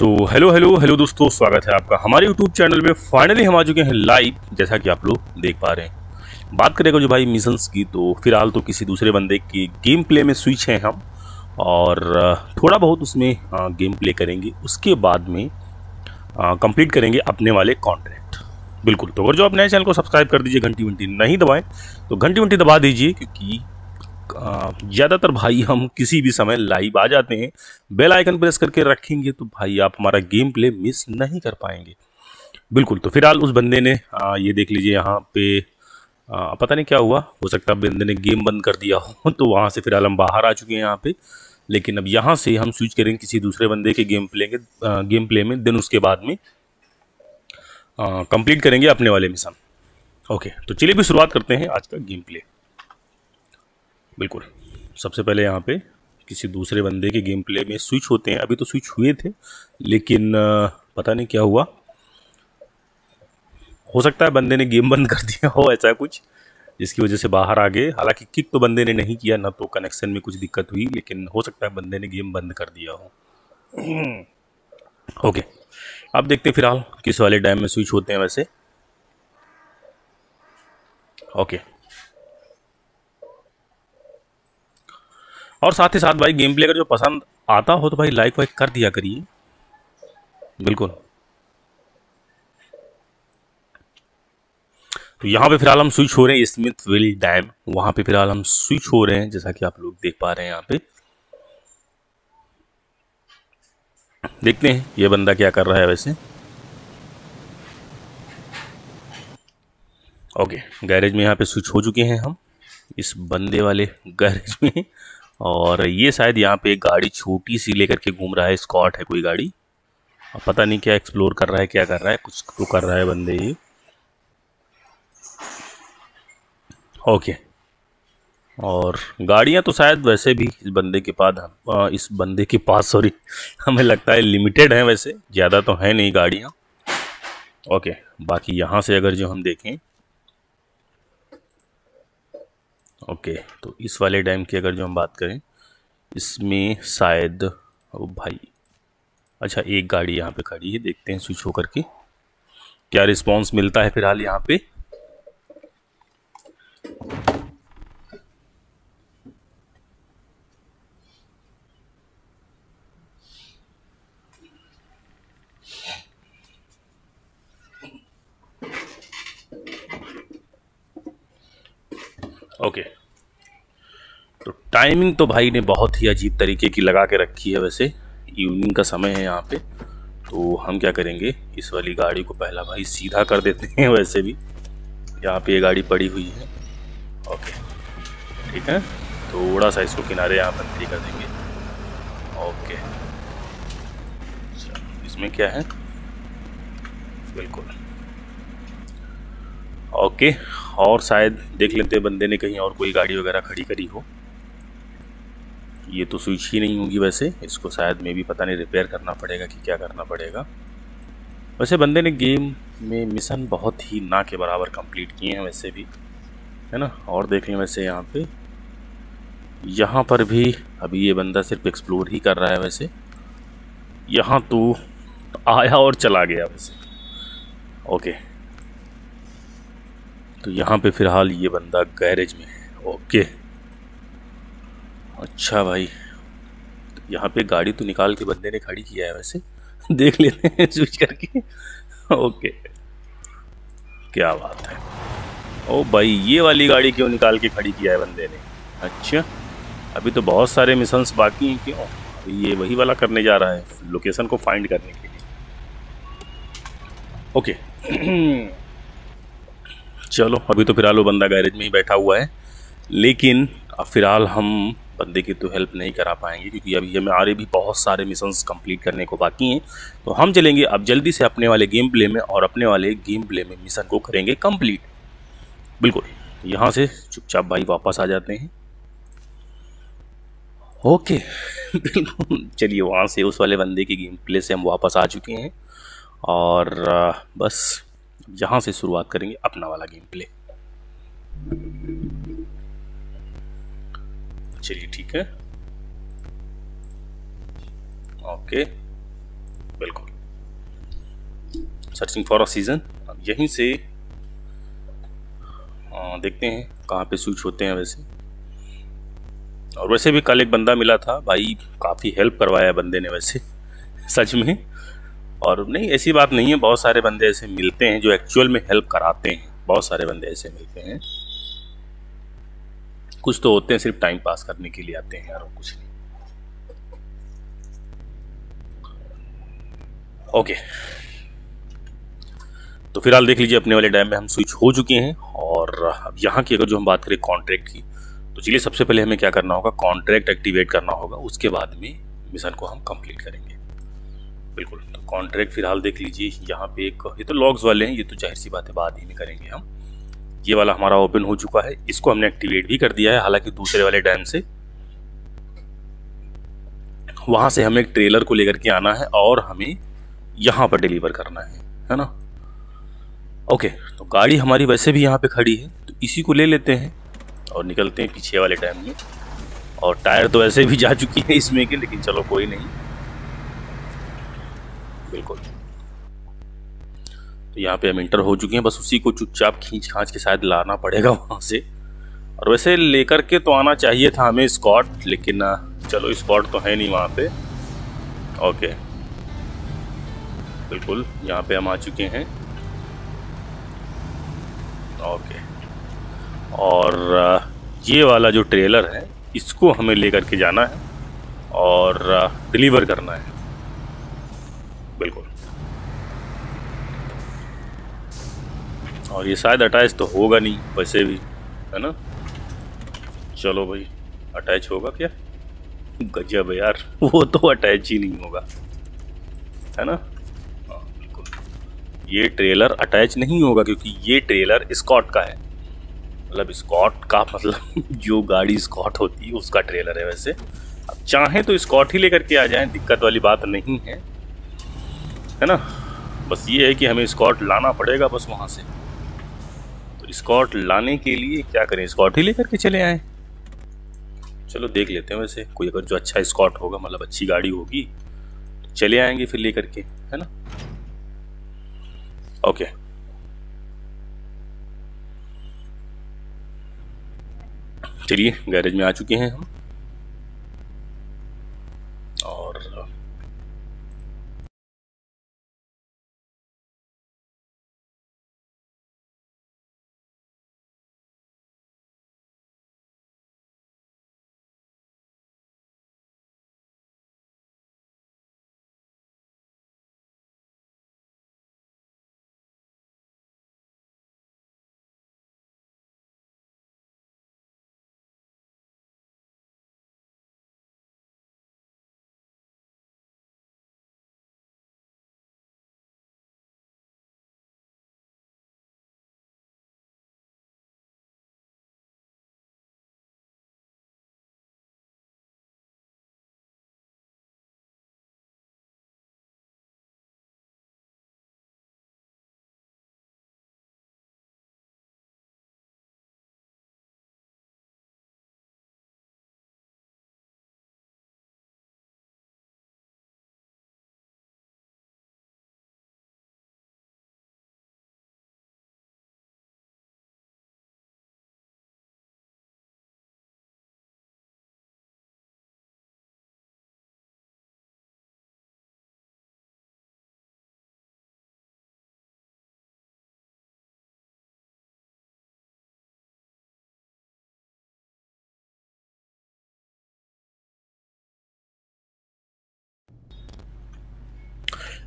So hello hello hello दोस्तों, स्वागत है आपका हमारे यूट्यूब चैनल में फाइनली हम आ चुके हैं लाइव जैसा कि आप लोग देख पा रहे हैं। बात करेगा जो भाई मिशंस की तो फ़िलहाल तो किसी दूसरे बंदे की गेम प्ले में स्विच हैं हम, और थोड़ा बहुत उसमें गेम प्ले करेंगे। उसके बाद में कंप्लीट करेंगे अपने वाले कॉन्ट्रैक्ट बिल्कुल तो अगर जो आप नए चैनल को सब्सक्राइब कर दीजिए, घंटी वंटी नहीं दबाएँ तो घंटी वंटी दबा दीजिए, क्योंकि ज़्यादातर भाई हम किसी भी समय लाइव आ जाते हैं बेल आइकन प्रेस करके रखेंगे तो भाई आप हमारा गेम प्ले मिस नहीं कर पाएँगे। बिल्कुल तो फ़िलहाल उस बंदे ने आ, ये देख लीजिए यहाँ पे आ, पता नहीं क्या हुआ हो सकता है बंदे ने गेम बंद कर दिया हो तो वहाँ से फ़िलहाल हम बाहर आ चुके हैं यहाँ पे। लेकिन अब यहाँ से हम स्विच करेंगे किसी दूसरे बंदे के गेम प्ले के गेम प्ले में देन उसके बाद में कंप्लीट करेंगे अपने वाले मिशन। ओके तो चलिए भी शुरुआत करते हैं आज का गेम प्ले बिल्कुल। सबसे पहले यहाँ पे किसी दूसरे बंदे के गेम प्ले में स्विच होते हैं। अभी तो स्विच हुए थे, लेकिन पता नहीं क्या हुआ। हो सकता है बंदे ने गेम बंद कर दिया हो, ऐसा कुछ, जिसकी वजह से बाहर आ गए। हालाँकि किक तो बंदे ने नहीं किया, ना तो कनेक्शन में कुछ दिक्कत हुई, लेकिन हो सकता है बंदे ने गेम बंद कर दिया हो। ओके, अब देखते हैं फ़िलहाल किस वाले डैम में स्विच होते हैं वैसे। ओके। और साथ ही साथ भाई गेम प्ले अगर जो पसंद आता हो तो भाई लाइक वाइक कर दिया करिए। बिल्कुल। तो यहाँ पे फ़िलहाल हम स्विच हो रहे हैं स्मिथ विल डैम वहाँ पे फ़िलहाल हम स्विच हो रहे हैं, जैसा कि आप लोग देख पा रहे हैं यहाँ पे। देखते हैं ये बंदा क्या कर रहा है वैसे। ओके गैरेज में यहाँ पे स्विच हो चुके हैं हम, इस बंदे वाले गैरेज में। और ये शायद यहाँ पे एक गाड़ी छोटी सी लेकर के घूम रहा है स्कॉट है कोई गाड़ी। पता नहीं क्या एक्सप्लोर कर रहा है, क्या कर रहा है, कुछ तो कर रहा है बंदे ये ओके और गाड़ियाँ तो शायद वैसे भी इस बंदे के पास इस बंदे के पास सॉरी हमें लगता है लिमिटेड है वैसे, ज़्यादा तो है नहीं गाड़ियाँ। ओके बाकी यहाँ से अगर जो हम देखें ओके तो इस वाले डैम की अगर जो हम बात करें, इसमें शायद, ओ भाई अच्छा एक गाड़ी यहाँ पे खड़ी है, देखते हैं स्विच होकर के। क्या रिस्पांस मिलता है फ़िलहाल यहाँ पे? ओके तो टाइमिंग तो भाई ने बहुत ही अजीब तरीके की लगा के रखी है वैसे। इवनिंग का समय है यहाँ पे। तो हम क्या करेंगे? इस वाली गाड़ी को पहला भाई सीधा कर देते हैं वैसे भी। यहाँ पे ये गाड़ी पड़ी हुई है। ओके ठीक है? थोड़ा सा इसको किनारे यहाँ पर बंदी कर देंगे। ओके इसमें क्या है? बिल्कुल। ओके और शायद देख लेते हैं बंदे ने कहीं और कोई गाड़ी वगैरह खड़ी करी हो। ये तो स्विच ही नहीं होगी वैसे, इसको शायद मे भी पता नहीं रिपेयर करना पड़ेगा कि क्या करना पड़ेगा। वैसे बंदे ने गेम में मिशन बहुत ही ना के बराबर कंप्लीट किए हैं वैसे भी, है ना? और देख लें वैसे यहाँ पे, यहाँ पर भी अभी ये बंदा सिर्फ़ एक्सप्लोर ही कर रहा है वैसे। यहाँ तो आया और चला गया वैसे। ओके तो यहाँ पे फ़िलहाल ये बंदा गैरेज में है। ओके। अच्छा भाई। तो यहाँ पे गाड़ी तो निकाल के बंदे ने खड़ी किया है वैसे। देख लेते हैं स्विच करके। ओके। क्या बात है। ओ भाई, ये वाली गाड़ी क्यों निकाल के खड़ी किया है बंदे ने? अच्छा। अभी तो बहुत सारे मिशंस बाकी हैं, क्यों? अभी ये वही वाला करने जा रहा है लोकेशन को फाइंड करने के लिए। ओके। चलो, अभी तो फ़िलहाल वो बंदा गैरेज में ही बैठा हुआ है। लेकिन, अब फ़िलहाल हम बंदे की तो हेल्प नहीं करा पाएँगे, क्योंकि अभी हमें भी बहुत सारे मिशंस कंप्लीट करने को बाकी हैं। तो हम चलेंगे अब जल्दी से अपने वाले गेम प्ले में और अपने वाले गेम प्ले में मिशन को करेंगे कंप्लीट बिल्कुल, यहाँ से चुपचाप भाई वापस आ जाते हैं। ओके चलिए वहाँ से उस वाले बंदे की गेम प्ले से हम वापस आ चुके हैं। और, बस यहाँ से शुरुआत करेंगे अपना वाला गेम प्ले चलिए ठीक है। ओके बिल्कुल। सर्चिंग फॉर अ सीज़न यहीं से आ, देखते हैं कहाँ पे स्विच होते हैं वैसे। और वैसे भी कल एक बंदा मिला था भाई काफ़ी हेल्प करवाया बंदे ने वैसे सच में। और नहीं, ऐसी बात नहीं है, बहुत सारे बंदे ऐसे मिलते हैं जो एक्चुअल में हेल्प कराते हैं। बहुत सारे बंदे ऐसे मिलते हैं। कुछ तो होते हैं, सिर्फ़ टाइम पास करने के लिए आते हैं यार कुछ नहीं। ओके तो फ़िलहाल देख लीजिए, अपने वाले डैम में हम स्विच हो चुके हैं, और अब यहाँ की अगर जो हम बात करें कॉन्ट्रैक्ट की तो चलिए सबसे पहले हमें क्या करना होगा कॉन्ट्रैक्ट एक्टिवेट करना होगा, उसके बाद में मिशन को हम कंप्लीट करेंगे। बिल्कुल। तो कॉन्ट्रैक्ट फ़िलहाल देख लीजिए, यहाँ पे एक, ये तो लॉग्स वाले हैं, ये तो ज़ाहिर सी बात है, बाद ही में करेंगे हम। ये वाला हमारा ओपन हो चुका है। इसको हमने एक्टिवेट भी कर दिया है, हालाँकि दूसरे वाले डैम से। वहाँ से हमें एक ट्रेलर को लेकर के आना है और हमें यहाँ पर डिलीवर करना है है ना? ओके तो गाड़ी हमारी वैसे भी यहाँ पे खड़ी है तो इसी को ले लेते हैं और निकलते हैं पीछे वाले टाइम में। और टायर तो वैसे भी जा चुकी है इसमें के, लेकिन चलो कोई नहीं। बिल्कुल। तो यहाँ पे हम इंटर हो चुके हैं, बस उसी को चुपचाप खींच खाँच के शायद लाना पड़ेगा वहाँ से। और वैसे लेकर के तो आना चाहिए था हमें स्कॉट लेकिन चलो स्कॉट तो है नहीं वहाँ पे। ओके बिल्कुल, यहाँ पे हम आ चुके हैं। ओके और ये वाला जो ट्रेलर है, इसको हमें लेकर के जाना है और डिलीवर करना है। बिल्कुल। और ये शायद अटैच तो होगा नहीं, वैसे भी, है ना? चलो भाई अटैच होगा क्या? गजब यार, वो तो अटैच ही नहीं होगा, है ना? बिल्कुल। ये ट्रेलर अटैच नहीं होगा क्योंकि ये ट्रेलर स्कॉट का है। मतलब स्कॉट का मतलब जो गाड़ी स्कॉट होती है, उसका ट्रेलर है वैसे। अब चाहें तो स्कॉट ही लेकर के आ जाएँ, दिक्कत वाली बात नहीं है। है ना? बस ये है कि हमें स्कॉट लाना पड़ेगा बस वहाँ से। तो स्कॉट लाने के लिए क्या करें? स्कॉट ही लेकर के चले आए। चलो देख लेते हैं वैसे। कोई अगर जो अच्छा स्कॉट होगा मतलब अच्छी गाड़ी होगी तो चले आएँगे फिर लेकर के, है ना? ओके चलिए गैरेज में आ चुके हैं हम।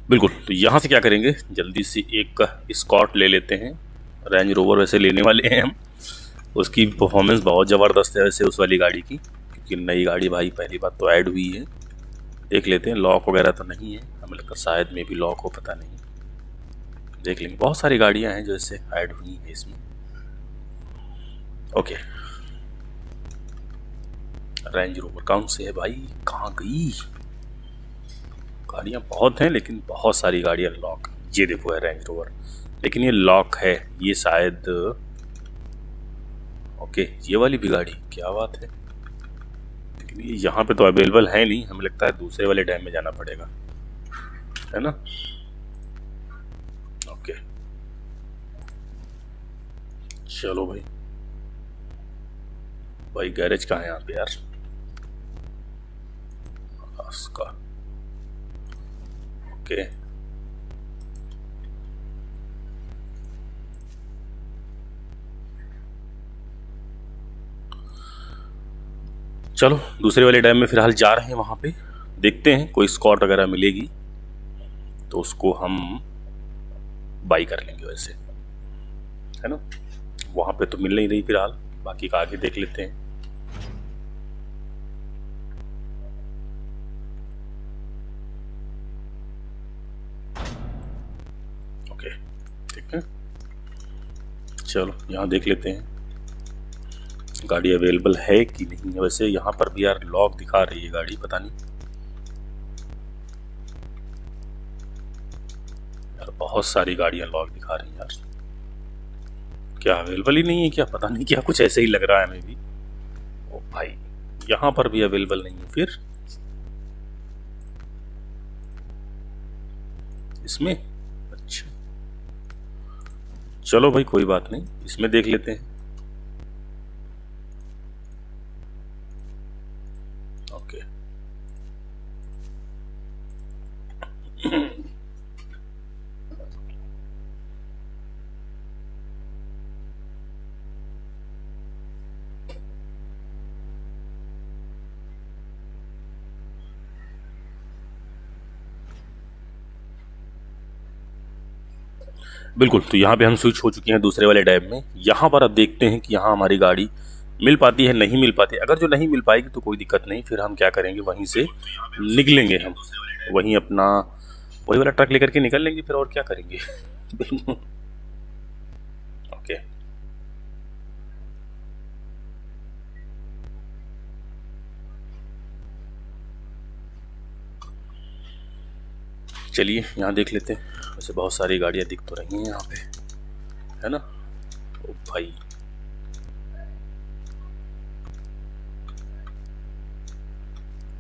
बिल्कुल तो यहाँ से क्या करेंगे? जल्दी से एक स्कॉट ले लेते हैं। रेंज रोवर वैसे लेने वाले हैं हम। उसकी परफॉर्मेंस बहुत ज़बरदस्त है वैसे उस वाली गाड़ी की, क्योंकि नई गाड़ी भाई पहली बार तो ऐड हुई है। देख लेते हैं लॉक वगैरह तो नहीं है। हमें लगता शायद में भी लॉक हो, पता नहीं। देख लेंगे, बहुत सारी गाड़ियाँ हैं जो ऐड हुई हैं इसमें। ओके रेंज रोवर कौन से है भाई? कहाँ गई? गाड़ियाँ बहुत हैं, लेकिन बहुत सारी गाड़ियाँ लॉक ये देखो है रेंज रोवर लेकिन ये लॉक है, ये शायद ओके ये वाली भी गाड़ी, क्या बात है? लेकिन ये यहाँ पे तो अवेलेबल है नहीं, हमें लगता है दूसरे वाले डैम में जाना पड़ेगा। है ना? ओके चलो भाई। भाई गैरेज कहाँ है यहाँ पे यार? उसका ओके चलो, दूसरे वाले डैम में फ़िलहाल जा रहे हैं वहाँ पे। देखते हैं, कोई स्कॉट वगैरह मिलेगी तो उसको हम बाई कर लेंगे वैसे। है ना? वहाँ पे तो मिल नहीं रही फ़िलहाल, बाकी का आगे देख लेते हैं। चलो, यहाँ देख लेते हैं। गाड़ी अवेलेबल है कि नहीं? है वैसे यहाँ पर भी यार लॉक दिखा रही है गाड़ी, पता नहीं। यार बहुत सारी गाड़ियाँ लॉक दिखा रही हैं यार। क्या अवेलेबल ही नहीं है क्या? पता नहीं क्या कुछ ऐसे ही लग रहा है हमें भी ओ भाई, यहाँ पर भी अवेलेबल नहीं है फिर। इसमें? चलो भाई कोई बात नहीं। इसमें देख लेते हैं। बिल्कुल तो यहाँ पे हम स्विच हो चुके हैं दूसरे वाले डैम में। यहाँ पर आप देखते हैं कि यहाँ हमारी गाड़ी मिल पाती है, नहीं मिल पाती। अगर जो नहीं मिल पाएगी तो कोई दिक्कत नहीं, फिर हम क्या करेंगे, वहीं से निकलेंगे हम। वहीं अपना, वही वाला ट्रक लेकर के निकल लेंगे, फिर और क्या करेंगे? ओके चलिए, यहाँ देख लेते हैं। वैसे बहुत सारी गाड़ियाँ दिख तो रही हैं यहाँ पे। है ना? ओ भाई।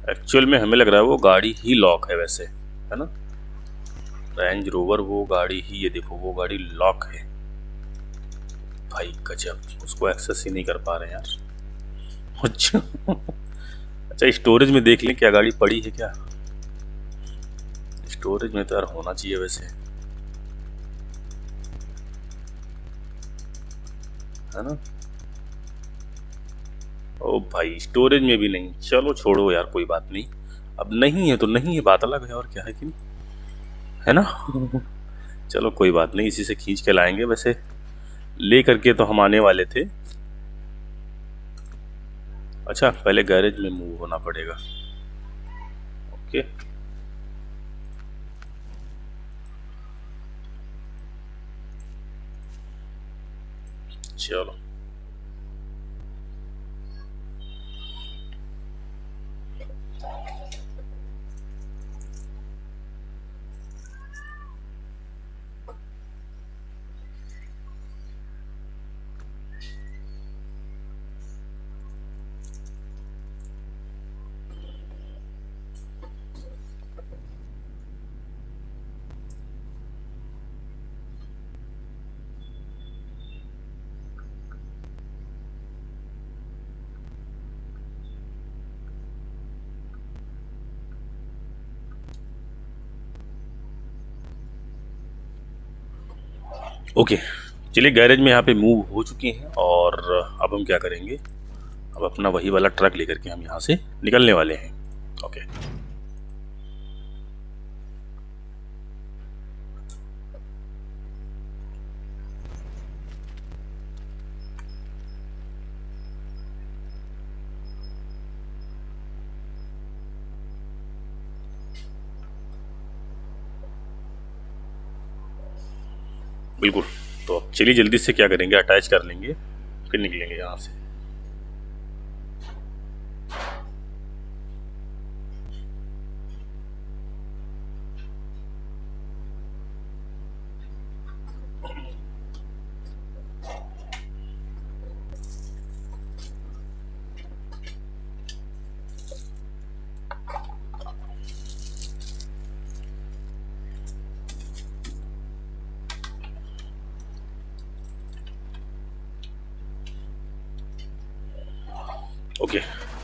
एक्चुअल में हमें लग रहा है वो गाड़ी ही लॉक है वैसे। है ना? रेंज रोवर वो गाड़ी ही, ये देखो, वो गाड़ी लॉक है। भाई, गजब। उसको एक्सेस ही नहीं कर पा रहे यार। अच्छा। अच्छा स्टोरेज में देख लें, क्या गाड़ी पड़ी है क्या? स्टोरेज में तो यार होना चाहिए वैसे। है ना? ओ भाई स्टोरेज में भी नहीं। चलो छोड़ो यार, कोई बात नहीं। अब नहीं है तो नहीं है बात अलग है, और क्या है कि है ना? चलो कोई बात नहीं, इसी से खींच के लाएँगे वैसे। ले करके तो हम आने वाले थे। अच्छा पहले गैरेज में मूव होना पड़ेगा। ओके चलो ओके चलिए गैरेज में यहाँ पे मूव हो चुके हैं और अब हम क्या करेंगे? अब अपना वही वाला ट्रक लेकर के हम यहाँ से निकलने वाले हैं ओके बिल्कुल। तो चलिए जल्दी से क्या करेंगे अटैच कर लेंगे फिर निकलेंगे यहाँ से।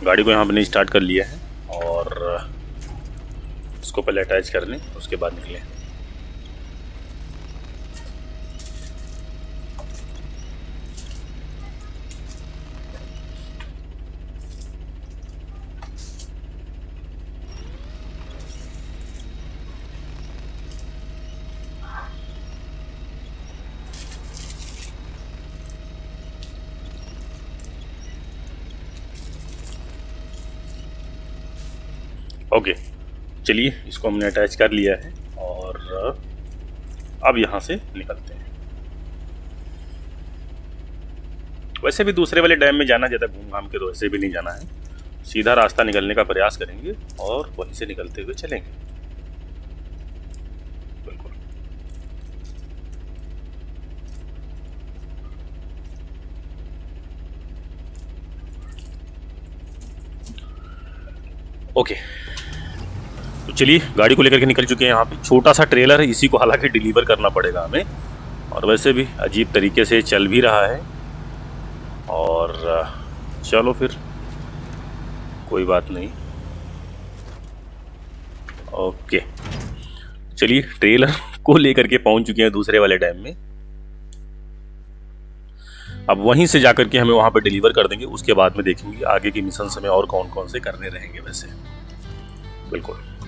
गाड़ी को यहाँ पर स्टार्ट कर लिया है और इसको पहले अटैच कर लें, उसके बाद निकलें ओके चलिए, इसको हमने अटैच कर लिया है और अब यहाँ से निकलते हैं। वैसे भी दूसरे वाले डैम में जाना ज़्यादा घूम घाम के तो वैसे भी नहीं जाना है। सीधा रास्ता निकलने का प्रयास करेंगे और वहीं से निकलते हुए चलेंगे बिल्कुल ओके तो चलिए, गाड़ी को लेकर के निकल चुके हैं यहाँ पे। छोटा सा ट्रेलर है इसी को हालाँकि डिलीवर करना पड़ेगा हमें। और वैसे भी अजीब तरीके से चल भी रहा है। और चलो फिर, कोई बात नहीं। ओके। चलिए, ट्रेलर को लेकर के पहुँच चुके हैं दूसरे वाले डैम में। अब वहीं से जाकर के हमें वहाँ पर डिलीवर कर देंगे, उसके बाद में देखेंगे आगे के मिशन हमें और कौन कौन से करने रहेंगे वैसे। बिल्कुल।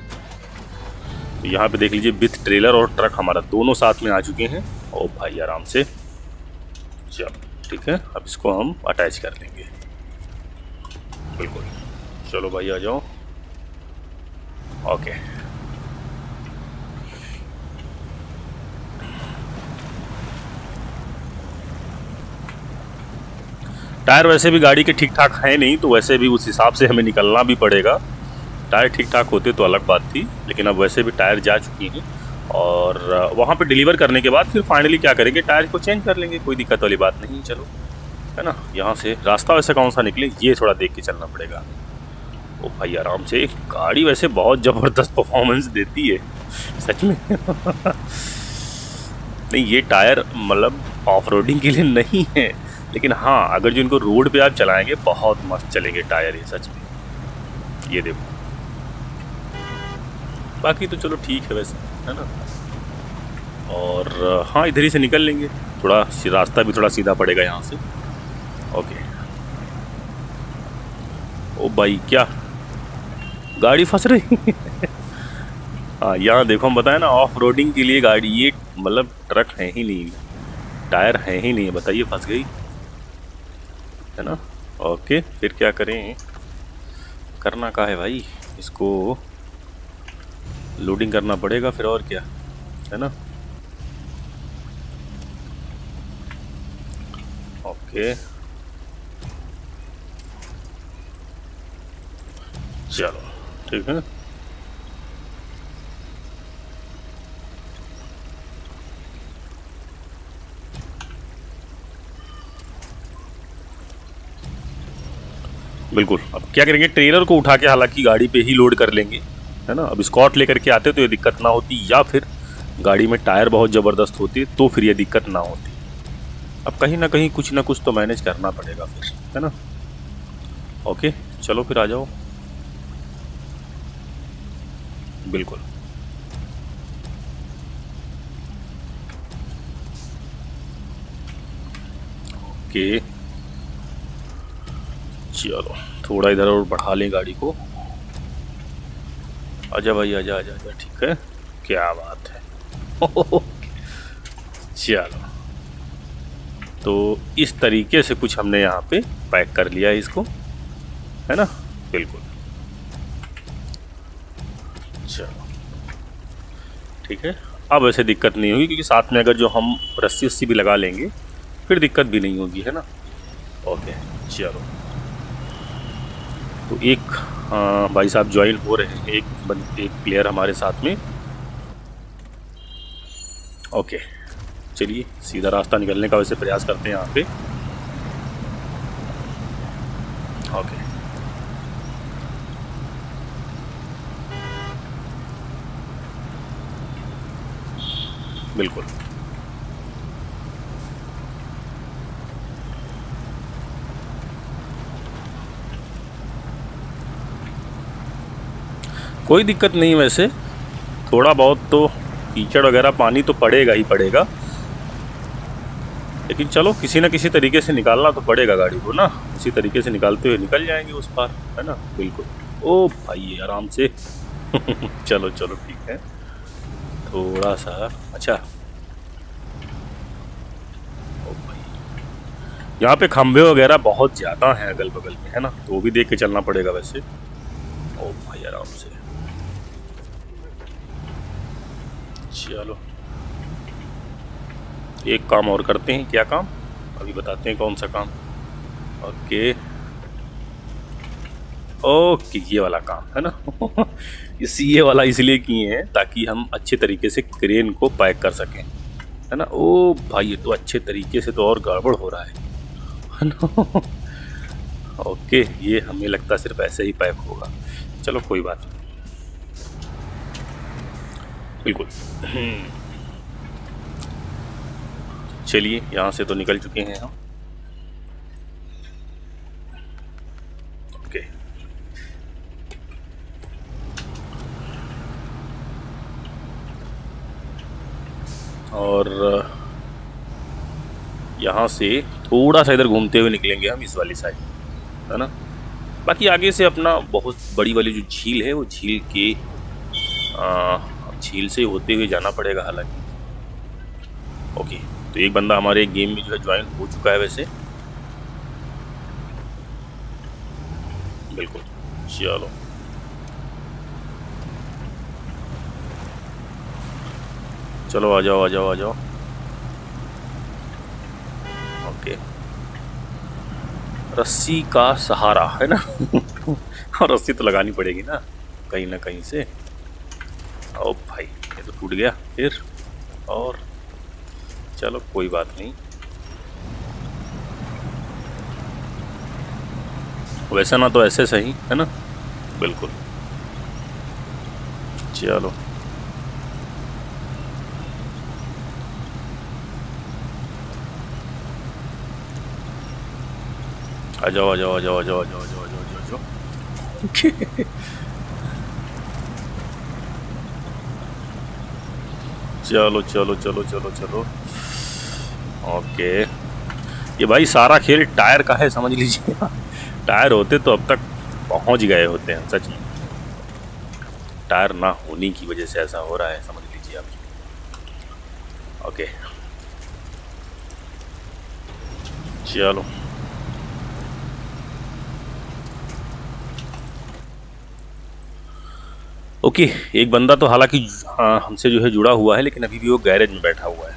तो यहाँ पे देख लीजिए, विथ ट्रेलर और ट्रक हमारा दोनों साथ में आ चुके हैं। और भाई, आराम से। चलो, ठीक है, अब इसको हम अटैच कर लेंगे। बिल्कुल। चलो भाई, आ जाओ। ओके। टायर वैसे भी गाड़ी के ठीक ठाक है नहीं तो वैसे भी उस हिसाब से हमें निकलना भी पड़ेगा। टायर ठीक ठाक होते तो अलग बात थी, लेकिन अब वैसे भी टायर जा चुकी हैं और वहाँ पे डिलीवर करने के बाद फिर फाइनली क्या करेंगे, टायर को चेंज कर लेंगे, कोई दिक्कत वाली बात नहीं, चलो। है ना? यहाँ से रास्ता वैसे कौन सा निकले, ये थोड़ा देख के चलना पड़ेगा। ओ भाई, आराम से गाड़ी वैसे बहुत ज़बरदस्त परफॉर्मेंस देती है, सच में। नहीं, ये टायर मतलब ऑफ़ के लिए नहीं है, लेकिन हाँ अगर जो इनको रोड पे आप चलाएँगे, बहुत मस्त चलेंगे टायर ये, सच में। ये देखो। बाकी तो चलो ठीक है वैसे, है ना? और हाँ इधर ही से निकल लेंगे। थोड़ा रास्ता भी थोड़ा सीधा पड़ेगा यहाँ से। ओके। ओ भाई, क्या? गाड़ी फंस रही? हाँ यहाँ देखो, हम बताए ना ऑफ़ रोडिंग के लिए गाड़ी, ये मतलब ट्रक है ही नहीं। टायर है ही नहीं, बताइए, फंस गई? है ना? ओके, फिर क्या करें? करना का है भाई? इसको लोडिंग करना पड़ेगा फिर और क्या, है ना? ओके चलो, ठीक है? बिल्कुल, अब क्या करेंगे? ट्रेलर को उठा के हालाँकि गाड़ी पे ही लोड कर लेंगे। है ना? अब स्कॉट लेकर के आते तो ये दिक्कत ना होती, या फिर गाड़ी में टायर बहुत ज़बरदस्त होती तो फिर ये दिक्कत ना होती। अब कहीं ना कहीं कुछ ना कुछ तो मैनेज करना पड़ेगा फिर, है ना? ओके चलो फिर आ जाओ। बिल्कुल। ओके चलो, थोड़ा इधर और बढ़ा लें गाड़ी को। आजा भाई, आजा आजा आजा, ठीक है? क्या बात है। चलो। तो इस तरीके से कुछ हमने यहाँ पे पैक कर लिया इसको। है ना? बिल्कुल। चलो। ठीक है? अब ऐसे दिक्कत नहीं होगी, क्योंकि साथ में अगर जो हम रस्सी उस्सी भी लगा लेंगे, फिर दिक्कत भी नहीं होगी, है ना? ओके, चलो। तो एक भाई साहब ज्वाइन हो रहे हैं। एक बन, एक प्लेयर हमारे साथ में। ओके चलिए, सीधा रास्ता निकलने का वैसे प्रयास करते हैं यहाँ पे। ओके बिल्कुल। कोई दिक्कत नहीं वैसे। थोड़ा बहुत तो कीचड़ वगैरह पानी तो पड़ेगा ही पड़ेगा। लेकिन चलो, किसी ना किसी तरीके से निकालना तो पड़ेगा गाड़ी को ना। उसी तरीके से निकालते हुए निकल जाएँगे उस पार, है ना? बिल्कुल। ओ भाई, आराम से। चलो चलो, ठीक है। थोड़ा सा अच्छा। ओ भाई। यहाँ पे खंभे वगैरह बहुत ज़्यादा हैं अगल बगल में, है ना? तो वो भी देख के चलना पड़ेगा वैसे। ओ भाई, आराम से। चलो। एक काम और करते हैं, क्या काम? अभी बताते हैं कौन सा काम। ओके। ओके, ये वाला काम, है ना? इस ये वाला इसलिए किए हैं ताकि हम अच्छे तरीके से क्रेन को पैक कर सकें, है ना? ओ भाई, ये तो अच्छे तरीके से तो और गड़बड़ हो रहा है ना? ओके, ये हमें लगता सिर्फ़ ऐसे ही पैक होगा। चलो, कोई बात नहीं। बिल्कुल। चलिए, यहाँ से तो निकल चुके हैं हम। और, यहाँ से थोड़ा सा इधर घूमते हुए निकलेंगे हम इस वाली साइड है ना? बाकी आगे से अपना बहुत बड़ी वाली जो झील है, वो झील के झील से होते हुए जाना पड़ेगा हालाँकि। ओके तो एक बंदा हमारे गेम में जो है ज्वाइन हो चुका है वैसे। बिल्कुल, चलो। चलो, आ जाओ आ जाओ आ जाओ। ओके रस्सी का सहारा, है ना? और रस्सी तो लगानी पड़ेगी ना, कहीं ना कहीं से। ओ भाई, ये तो टूट गया, फिर? और? चलो, कोई बात नहीं। वैसा ना तो ऐसे सही, है ना? बिल्कुल। चलो। आ जाओ आ जाओ आ जाओ आ जाओ आ जाओ आ जाओ आ जाओ आ जाओ चलो चलो चलो चलो चलो। ओके। ये भाई सारा खेल टायर का है, समझ लीजिए। टायर होते तो अब तक पहुँच गए होते हैं, सच में। टायर ना होने की वजह से ऐसा हो रहा है, समझ लीजिए आप। ओके। चलो। ओके, एक बंदा तो हालाँकि हमसे जो है जुड़ा हुआ है, लेकिन अभी भी वो गैरेज में बैठा हुआ है।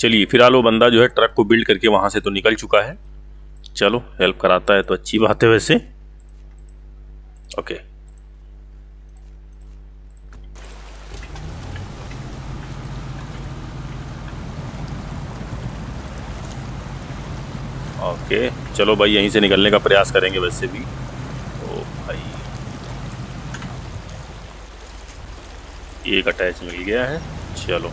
चलिए, फ़िलहाल वो बंदा जो है ट्रक को बिल्ड करके वहाँ से तो निकल चुका है। चलो हेल्प कराता है तो अच्छी बात है वैसे। ओके ओके चलो भाई, यहीं से निकलने का प्रयास करेंगे वैसे भी। ओ भाई। एक अटैच मिल गया है। चलो।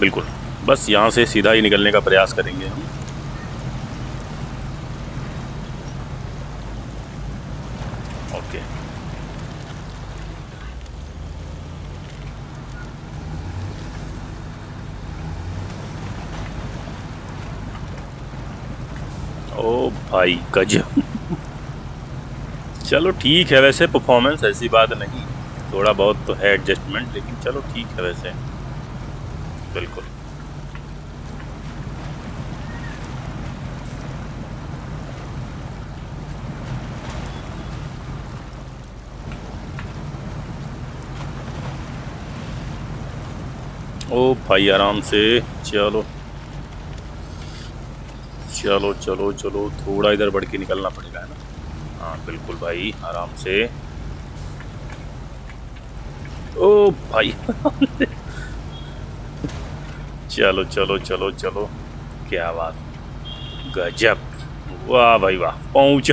बिल्कुल। बस यहाँ से सीधा ही निकलने का प्रयास करेंगे हम। ओके। ओ भाई गजब। चलो ठीक है वैसे परफॉर्मेंस ऐसी बात नहीं। थोड़ा बहुत तो है एडजस्टमेंट लेकिन चलो ठीक है वैसे। बिल्कुल। ओ भाई, आराम से। चलो। चलो चलो चलो। थोड़ा इधर बढ़ के निकलना पड़ेगा, है ना? हाँ बिल्कुल भाई, आराम से। ओ भाई चलो चलो चलो चलो। क्या बात। गजब। वाह भाई, वाह। पहुँच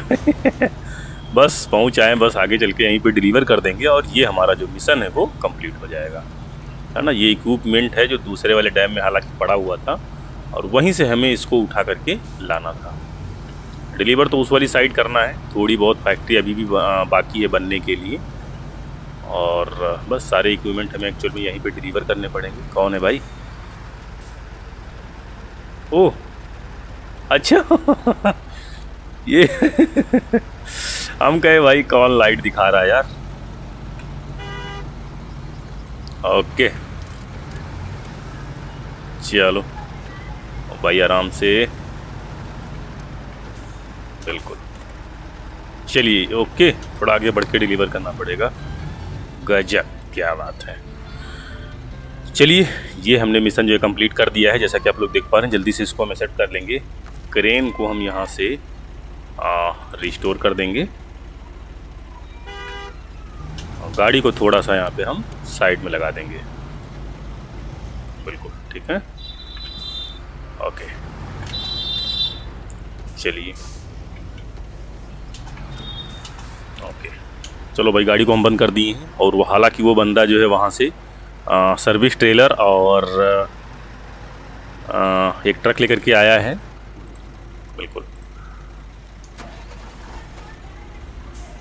बस पहुँच आए, बस आगे चल के यहीं पे डिलीवर कर देंगे और ये हमारा जो मिशन है वो कंप्लीट हो जाएगा। है ना? ये इक्विपमेंट है जो दूसरे वाले डैम में हालाँकि पड़ा हुआ था और वहीं से हमें इसको उठा करके लाना था। डिलीवर तो उस वाली साइड करना है। थोड़ी बहुत फैक्ट्री अभी भी बाकी है बनने के लिए। और बस सारे इक्विपमेंट हमें एक्चुअल में यहीं पे डिलीवर करने पड़ेंगे। कौन है भाई? ओह अच्छा। ये, हम कहे, भाई, कौन लाइट दिखा रहा है यार? ओके। चलो। भाई, आराम से। बिल्कुल। चलिए, ओके। थोड़ा आगे बढ़ के डिलीवर करना पड़ेगा। गजब, क्या बात है। चलिए। ये हमने मिशन जो है कंप्लीट कर दिया है, जैसा कि आप लोग देख पा रहे हैं, जल्दी से इसको हम सेट कर लेंगे। क्रेन को हम यहाँ से रिस्टोर कर देंगे। और गाड़ी को थोड़ा सा यहाँ पे हम साइड में लगा देंगे। बिल्कुल, ठीक है? ओके चलिए। ओके चलो भाई, गाड़ी को हम बंद कर दिए हैं, और वो हालाँकि वो बंदा जो है वहाँ से सर्विस ट्रेलर और आ, एक ट्रक लेकर के आया है। बिल्कुल।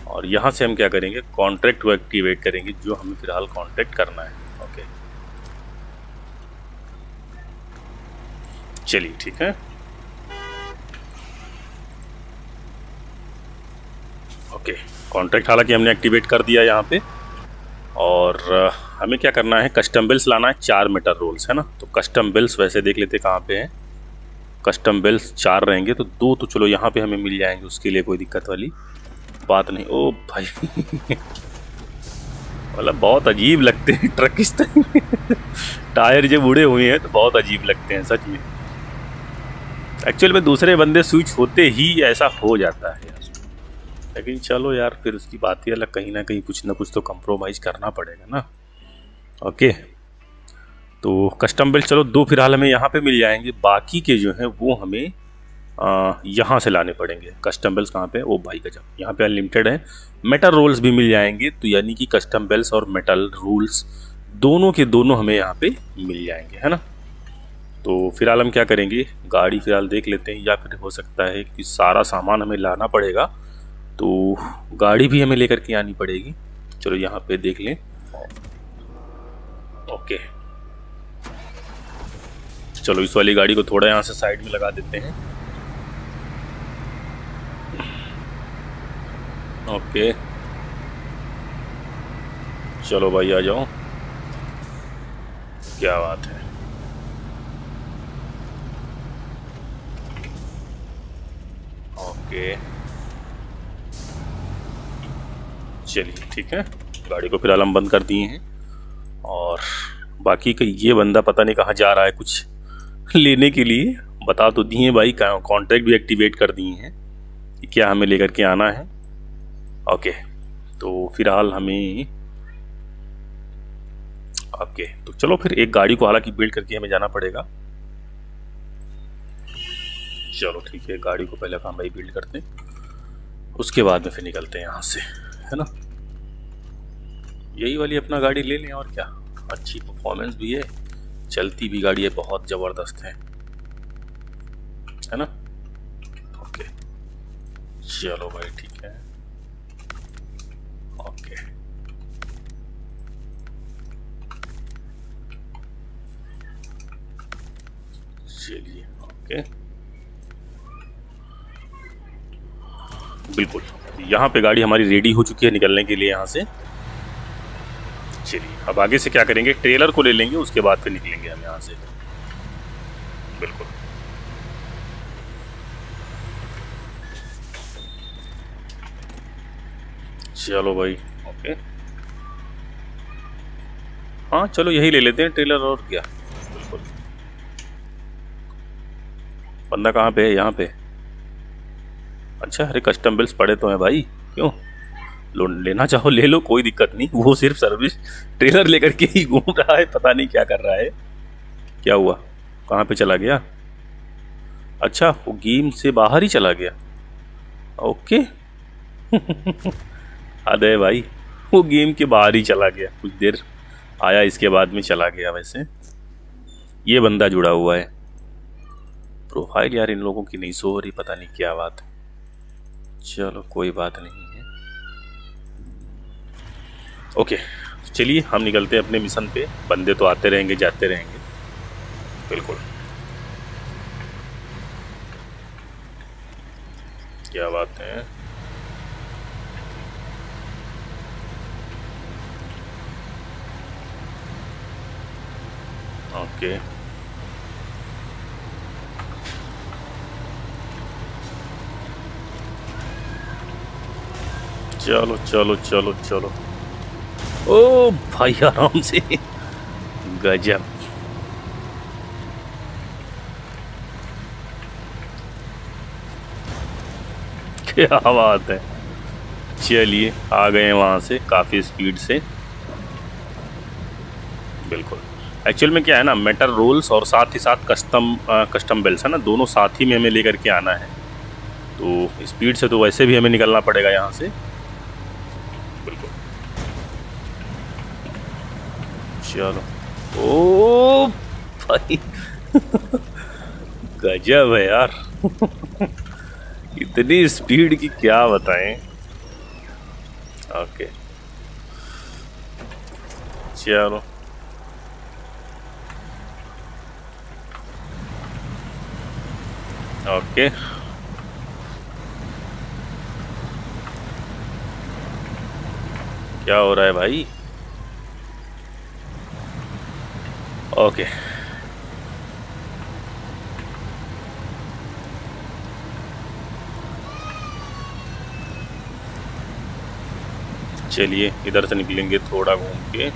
और यहाँ से हम क्या करेंगे? कॉन्ट्रैक्ट को एक्टिवेट करेंगे जो हमें फ़िलहाल कॉन्ट्रैक्ट करना है। ओके चलिए ठीक है। ओके कॉन्ट्रैक्ट हालाँकि हमने एक्टिवेट कर दिया यहाँ पे। और हमें क्या करना है? कस्टम बिल्स लाना है, चार मीटर रोल्स है ना? तो कस्टम बिल्स वैसे देख लेते कहाँ पे हैं। कस्टम बिल्स चार रहेंगे तो दो तो चलो यहाँ पे हमें मिल जाएँगे, उसके लिए कोई दिक्कत वाली बात नहीं। ओ भाई मतलब बहुत अजीब लगते हैं ट्रक इस टायर जब उड़े हुए हैं तो बहुत अजीब लगते हैं, सच में। एक्चुअल में दूसरे बंदे स्विच होते ही ऐसा हो जाता है लेकिन चलो यार, फिर उसकी बात ही अलग, कहीं ना कहीं कुछ ना कुछ तो कंप्रोमाइज़ करना पड़ेगा ना। ओके। तो कस्टम बिल चलो दो फ़िलहाल हमें यहाँ पे मिल जाएँगे। बाकी के जो हैं वो हमें यहाँ से लाने पड़ेंगे। कस्टम बेल्स कहाँ पे? ओ भाई गजब। यहाँ पे अनलिमिटेड है। मेटल रोल्स भी मिल जाएँगे। तो यानी कि कस्टम बेल्स और मेटल रूल्स दोनों के दोनों हमें यहाँ पे मिल जाएँगे, है ना? तो फ़िलहाल हम क्या करेंगे? गाड़ी फ़िलहाल देख लेते हैं। या फिर हो सकता है कि सारा सामान हमें लाना पड़ेगा। तो गाड़ी भी हमें लेकर के आनी पड़ेगी। चलो यहाँ पे देख लें। ओके चलो, इस वाली गाड़ी को थोड़ा यहाँ से साइड में लगा देते हैं। ओके चलो भाई, आ जाओ। क्या बात है। ओके चलिए, ठीक है। गाड़ी को फ़िलहाल हम बंद कर दिए हैं। और बाकी का ये बंदा पता नहीं कहाँ जा रहा है कुछ लेने के लिए। बता तो दिए भाई कॉन्ट्रैक्ट भी एक्टिवेट कर दिए हैं कि क्या हमें लेकर के आना है। ओके तो फ़िलहाल हमें ओके तो चलो फिर एक गाड़ी को हालाँकि बिल्ड करके हमें जाना पड़ेगा। चलो ठीक है, गाड़ी को पहले हम भाई बिल्ड करते हैं। उसके बाद में फिर निकलते हैं यहाँ से, है ना? यही वाली अपना गाड़ी ले लें और क्या। अच्छी परफॉर्मेंस भी है। चलती भी गाड़ी है, बहुत ज़बरदस्त है। है ना? ओके चलो भाई, ठीक है। ओके चलिए ओके बिल्कुल। यहाँ पे गाड़ी हमारी रेडी हो चुकी है निकलने के लिए यहाँ से। चलिए, अब आगे से क्या करेंगे? ट्रेलर को ले लेंगे, उसके बाद फिर निकलेंगे हम यहाँ से। बिल्कुल। चलो भाई, ओके। हाँ चलो यही ले लेते हैं ट्रेलर और क्या। बिल्कुल। बंदा कहाँ पे है? यहाँ पे। अच्छा अरे कस्टम बिल्स पड़े तो हैं भाई। क्यों? लो, लेना चाहो, ले लो, कोई दिक्कत नहीं। वो सिर्फ़ सर्विस ट्रेलर लेकर के ही घूम रहा है, पता नहीं क्या कर रहा है। क्या हुआ? कहाँ पे चला गया? अच्छा वो गेम से बाहर ही चला गया। ओके। अदय भाई, वो गेम के बाहर ही चला गया। कुछ देर आया, इसके बाद में चला गया वैसे। ये बंदा जुड़ा हुआ है। प्रोफ़ाइल यार इन लोगों की नहीं सो रही पता नहीं क्या बात चलो, कोई बात नहीं। है ओके चलिए, हम निकलते हैं अपने मिशन पे। बंदे तो आते रहेंगे, जाते रहेंगे। बिल्कुल। क्या बात है? ओके चलो चलो चलो चलो। ओ भाई आराम से। गजब। क्या बात है। चलिए आ गए वहाँ से काफ़ी स्पीड से। बिल्कुल। एक्चुअल में क्या है ना मेटर रोल्स और साथ ही साथ कस्टम आ, कस्टम बेल्स है ना दोनों साथ ही में हमें लेकर के आना है। तो स्पीड से तो वैसे भी हमें निकलना पड़ेगा यहाँ से। चलो। ओ, भाई। गजब है यार। इतनी स्पीड की क्या बताएँ? ओके। चलो। ओके। क्या हो रहा है भाई? ओके चलिए, इधर से निकलेंगे थोड़ा घूम के।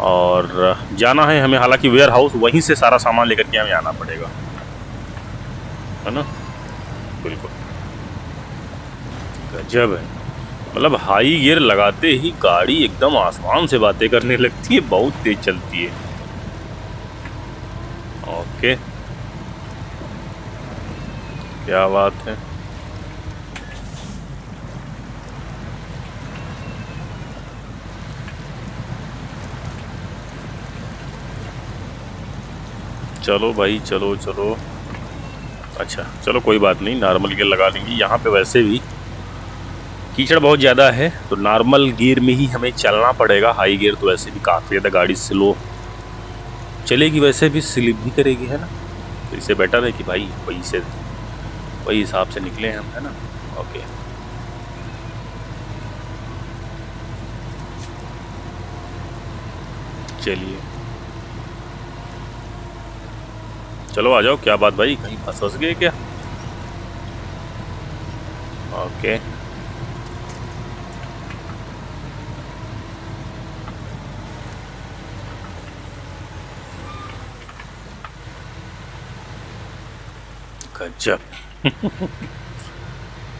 और, जाना है हमें, हालाँकि वेयर हाउस वहीं से सारा सामान लेकर के हमें आना पड़ेगा। है ना? बिल्कुल। गजब है। मतलब हाई गियर लगाते ही गाड़ी एकदम आसमान से बातें करने लगती है, बहुत तेज चलती है। ओके। क्या बात है? चलो भाई, चलो चलो। अच्छा चलो कोई बात नहीं, नॉर्मल गियर लगा लेंगे यहाँ पे वैसे भी कीचड़ बहुत ज़्यादा है तो नॉर्मल गियर में ही हमें चलना पड़ेगा। हाई गियर तो वैसे भी काफ़ी ज़्यादा गाड़ी स्लो चलेगी, वैसे भी स्लिप भी करेगी, है ना? तो इससे बेटर है कि भाई वही से, वही हिसाब से निकले हम, है ना? ओके चलिए। चलो आ जाओ, क्या बात भाई, कहीं फंस गए क्या? ओके गजब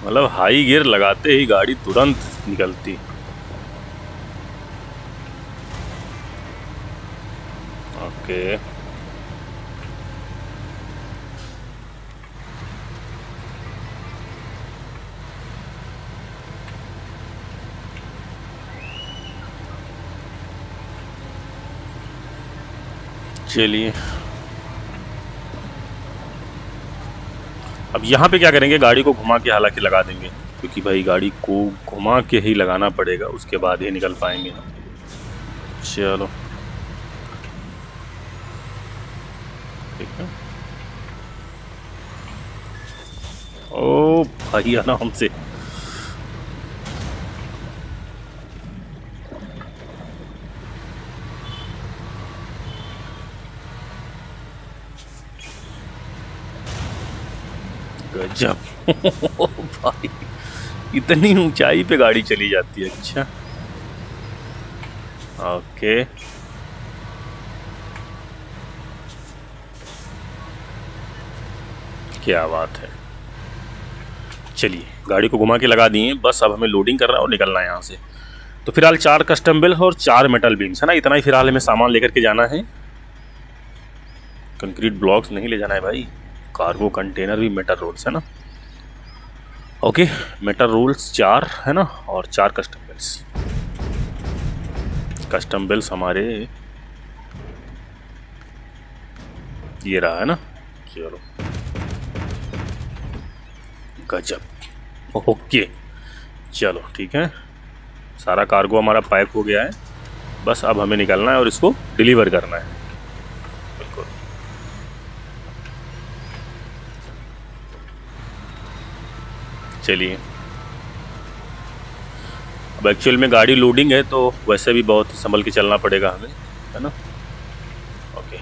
मतलब हाई गियर लगाते ही गाड़ी तुरंत निकलती। ओके। चलिए। यहाँ पे क्या करेंगे? गाड़ी को घुमा के हालाँकि लगा देंगे, क्योंकि भाई गाड़ी को घुमा के ही लगाना पड़ेगा, उसके बाद ही निकल पाएँगे। चलो। ठीक है। ओ भाई आराम से गजब भाई, इतनी ऊंचाई पे गाड़ी चली जाती है। अच्छा। ओके। क्या बात है। चलिए, गाड़ी को घुमा के लगा दिए। बस अब हमें लोडिंग करना है और निकलना है यहाँ से। तो फ़िलहाल चार कस्टम बिल और चार मेटल बीम्स है ना? इतना ही फ़िलहाल हमें सामान लेकर के जाना है। कंक्रीट ब्लॉक्स नहीं ले जाना है भाई। कार्गो कंटेनर भी मेटल रोल्स है ना? ओके मेटल रोल्स चार है ना? और चार कस्टम बिल्स कस्टम बिल्स हमारे ये रहा, है ना? चलो. गजब. ओके चलो, ठीक है. सारा कार्गो हमारा पैक हो गया है. बस अब हमें निकलना है और इसको डिलीवर करना है बिल्कुल चलिए। अब एक्चुअल में गाड़ी लोडिंग है तो वैसे भी बहुत संभल के चलना पड़ेगा हमें, है ना? ओके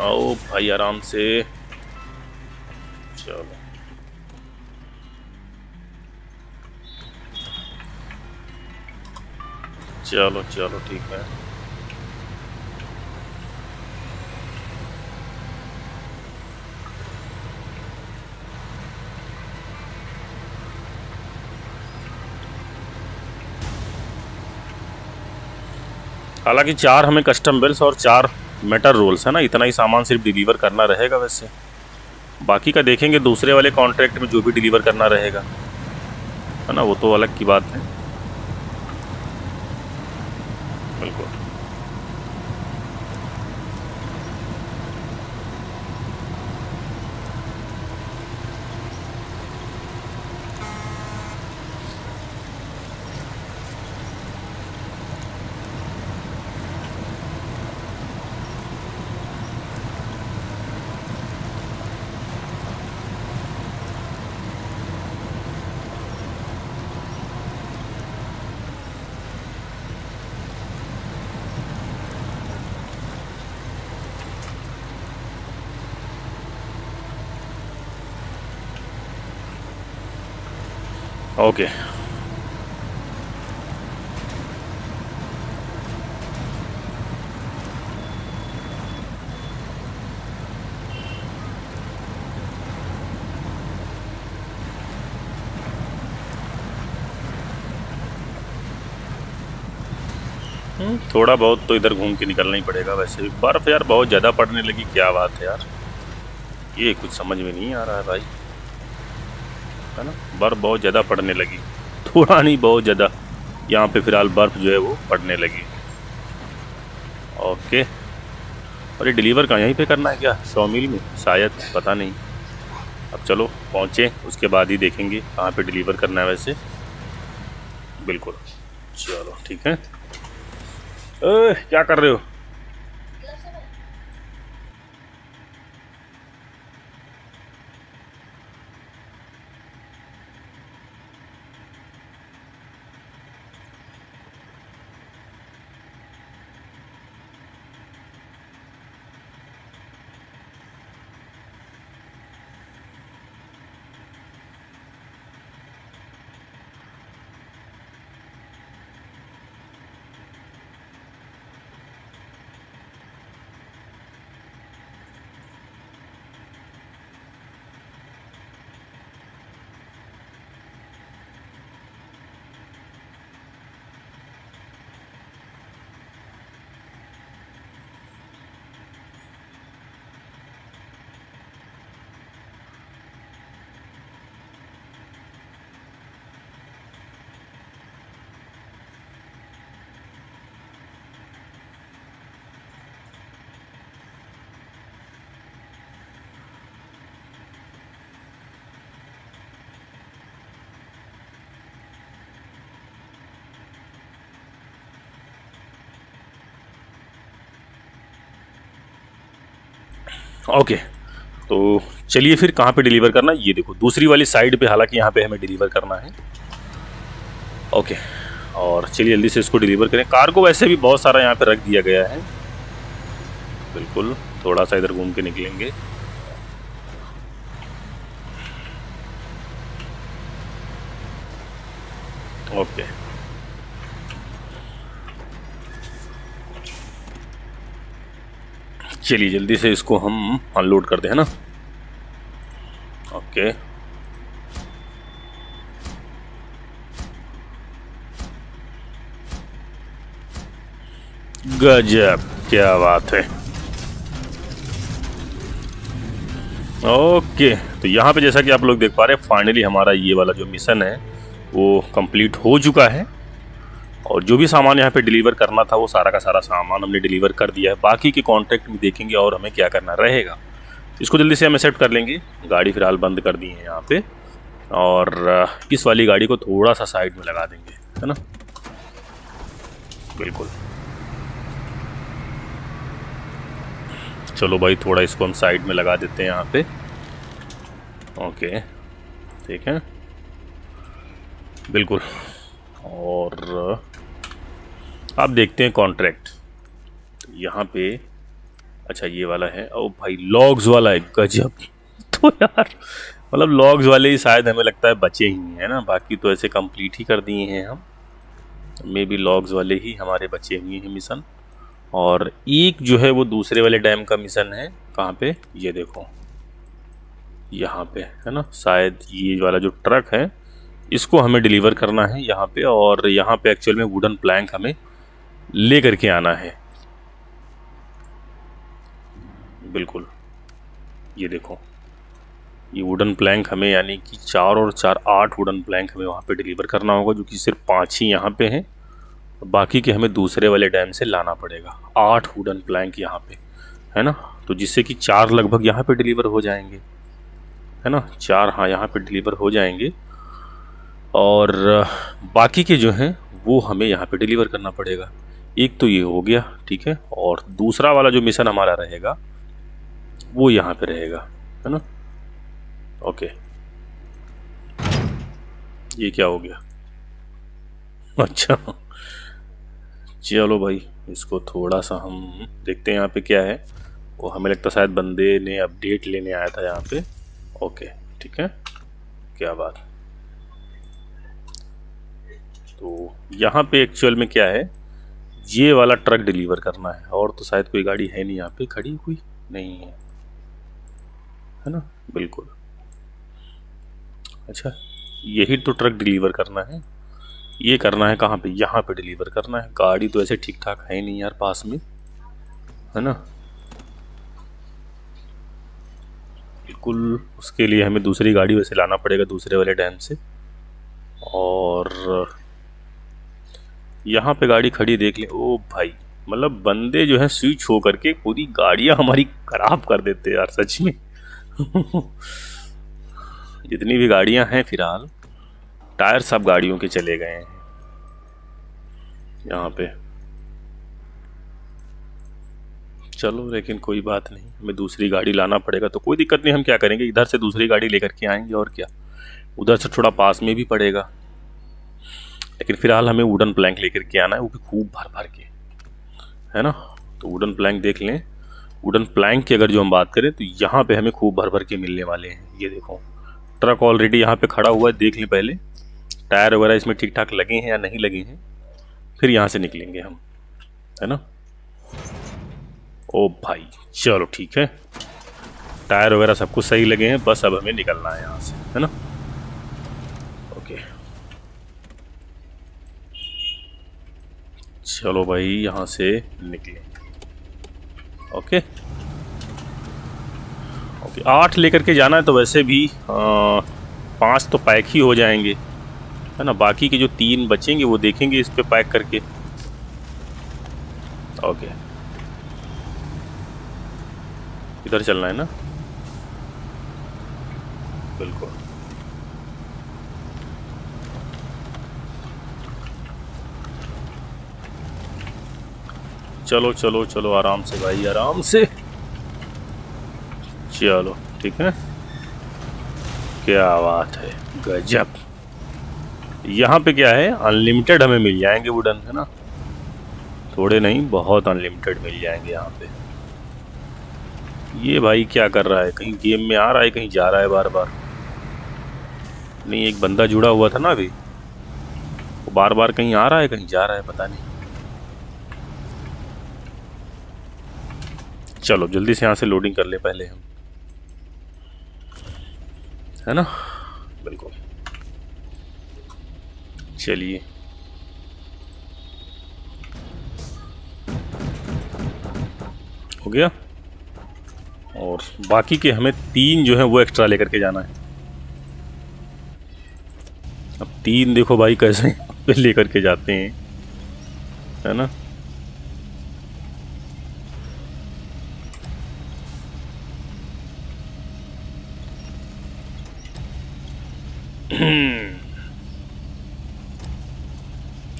आओ भाई, आराम से। चलो। चलो चलो, ठीक है। हालाँकि चार हमें कस्टम बिल्स और चार मेटर रोल्स है ना, इतना ही सामान सिर्फ़ डिलीवर करना रहेगा वैसे। बाकी का देखेंगे, दूसरे वाले कॉन्ट्रैक्ट में जो भी डिलीवर करना रहेगा। है ना, वो तो अलग की बात है। बिल्कुल ओके हम्म, थोड़ा बहुत तो इधर घूम के निकलना ही पड़ेगा वैसे भी। बर्फ़ यार बहुत ज़्यादा पड़ने लगी क्या बात है यार। ये कुछ समझ में नहीं आ रहा है भाई। है ना? बर्फ़ बहुत ज़्यादा पड़ने लगी। थोड़ा नहीं बहुत ज़्यादा। यहाँ पे फ़िलहाल बर्फ़ जो है वो पड़ने लगी। ओके। और ये डिलीवर कहाँ? यहीं पे करना है क्या? सौ मील में? शायद पता नहीं। अब चलो पहुँचे उसके बाद ही देखेंगे कहाँ पे डिलीवर करना है वैसे। बिल्कुल। चलो ठीक है। ए, क्या कर रहे हो? ओके। तो चलिए फिर कहाँ पे डिलीवर करना? ये देखो, दूसरी वाली साइड पे हालाँकि यहाँ पे हमें डिलीवर करना है। ओके, और चलिए जल्दी से इसको डिलीवर करें। कार को वैसे भी बहुत सारा यहाँ पे रख दिया गया है। बिल्कुल, थोड़ा सा इधर घूम के निकलेंगे ओके चलिए जल्दी से इसको हम अनलोड कर दें है ना। ओके। गजब, क्या बात है। ओके तो यहाँ पे जैसा कि आप लोग देख पा रहे हैं फाइनली हमारा ये वाला जो मिशन है, वो कंप्लीट हो चुका है। और जो भी सामान यहाँ पे डिलीवर करना था, वो सारा का सारा सामान हमने डिलीवर कर दिया है। बाकी के कॉन्ट्रैक्ट भी देखेंगे और हमें क्या करना रहेगा। इसको जल्दी से हम एक्सेप्ट कर लेंगे। गाड़ी फ़िलहाल बंद कर दी है यहाँ पे। और इस वाली गाड़ी को थोड़ा सा साइड में लगा देंगे, है ना? बिल्कुल। चलो भाई, थोड़ा इसको हम साइड में लगा देते हैं यहाँ पे। ओके, ठीक है। बिल्कुल। और आप देखते हैं कॉन्ट्रैक्ट यहाँ पे अच्छा ये वाला है। ओ भाई लॉग्स वाला है, गजब। तो यार मतलब लॉग्स वाले ही शायद हमें लगता है बचे ही हैं ना? बाकी तो ऐसे कंप्लीट ही कर दिए हैं हम। मे बी लॉग्स वाले ही हमारे बचे हुए हैं मिशन और एक जो है वो दूसरे वाले डैम का मिशन है। कहाँ पे? ये देखो। यहाँ पे, है ना? शायद ये वाला जो ट्रक है, इसको हमें डिलीवर करना है यहाँ पे। और यहाँ पे एक्चुअल में वुडन प्लैंक हमें ले करके आना है। बिल्कुल। ये देखो। ये वुडन प्लैंक हमें यानी कि चार और चार आठ वुडन प्लैंक हमें वहाँ पे डिलीवर करना होगा, जो कि सिर्फ़ पाँच ही यहाँ पे हैं। बाकी के हमें दूसरे वाले डैम से लाना पड़ेगा। आठ वुडन प्लैंक यहाँ पे, है ना? तो जिससे कि चार लगभग यहाँ पे डिलीवर हो जाएँगे, है ना? चार हाँ यहाँ पे डिलीवर हो जाएँगे। और बाकी के जो हैं, वो हमें यहाँ पे डिलीवर करना पड़ेगा। एक तो ये हो गया, ठीक है? और दूसरा वाला जो मिशन हमारा रहेगा, वो यहाँ पे रहेगा, है ना? ओके। ये क्या हो गया? अच्छा। चलो भाई, इसको थोड़ा सा हम देखते हैं यहाँ पे क्या है। वो हमें लगता शायद बंदे ने अपडेट लेने आया था यहाँ पे। ओके, ठीक है? क्या बात। तो यहाँ पे एक्चुअल में क्या है? ये वाला ट्रक डिलीवर करना है। और तो शायद कोई गाड़ी है नहीं यहाँ पे, खड़ी कोई नहीं है। है ना? बिल्कुल। अच्छा यही तो ट्रक डिलीवर करना है। ये करना है कहाँ पे? यहाँ पे डिलीवर करना है। गाड़ी तो ऐसे ठीक ठाक है नहीं यार पास में। है ना? बिल्कुल, उसके लिए हमें दूसरी गाड़ी वैसे लाना पड़ेगा दूसरे वाले डैम से। और यहाँ पे गाड़ी खड़ी देख ले। ओ भाई मतलब बंदे जो है, स्विच हो करके पूरी गाड़ियाँ हमारी खराब कर देते यार, सच में। जितनी भी गाड़ियाँ हैं फ़िलहाल टायर सब गाड़ियों के चले गए हैं। यहाँ पे। चलो, लेकिन कोई बात नहीं, हमें दूसरी गाड़ी लाना पड़ेगा तो कोई दिक्कत नहीं, हम क्या करेंगे? इधर से दूसरी गाड़ी लेकर के आएँगे, और क्या? उधर से थोड़ा पास में भी पड़ेगा। लेकिन फ़िलहाल हमें वुडन प्लैंक लेकर के आना है, वो भी खूब भर भर के, है ना? तो वुडन प्लैंक देख लें। वुडन प्लैंक की अगर जो हम बात करें तो यहाँ पे हमें खूब भर भर के मिलने वाले हैं, ये देखो। ट्रक ऑलरेडी यहाँ पे खड़ा हुआ है, देख लें पहले। टायर वगैरह इसमें ठीक ठाक लगे हैं या नहीं लगे हैं, फिर यहाँ से निकलेंगे हम, है ना? ओ भाई, चलो ठीक है। टायर वगैरह सब कुछ सही लगे हैं, बस अब हमें निकलना है यहाँ से, है ना ओके चलो भाई, यहाँ से निकले। ओके? ओके, आठ लेकर के जाना है तो वैसे भी पाँच तो पैक ही हो जाएँगे। है ना, बाकी के जो तीन बचेंगे वो देखेंगे इस पर पैक करके। ओके। इधर चलना है ना? बिल्कुल। चलो चलो चलो, आराम से भाई, आराम से। चलो, ठीक है? क्या बात है, गजब। यहाँ पे क्या है अनलिमिटेड हमें मिल जाएँगे वुडन है ना? थोड़े नहीं, बहुत अनलिमिटेड मिल जाएँगे यहाँ पे। ये भाई क्या कर रहा है, कहीं गेम में आ रहा है, कहीं जा रहा है बार बार नहीं, एक बंदा जुड़ा हुआ था ना अभी। वो बार बार कहीं आ रहा है, कहीं जा रहा है, पता नहीं। चलो, जल्दी से यहाँ से लोडिंग कर ले पहले हम। है ना? बिल्कुल। चलिए। हो गया? और बाकी के हमें तीन जो है, वो एक्स्ट्रा लेकर के जाना है। अब तीन देखो भाई, कैसे लेकर के जाते हैं। है ना?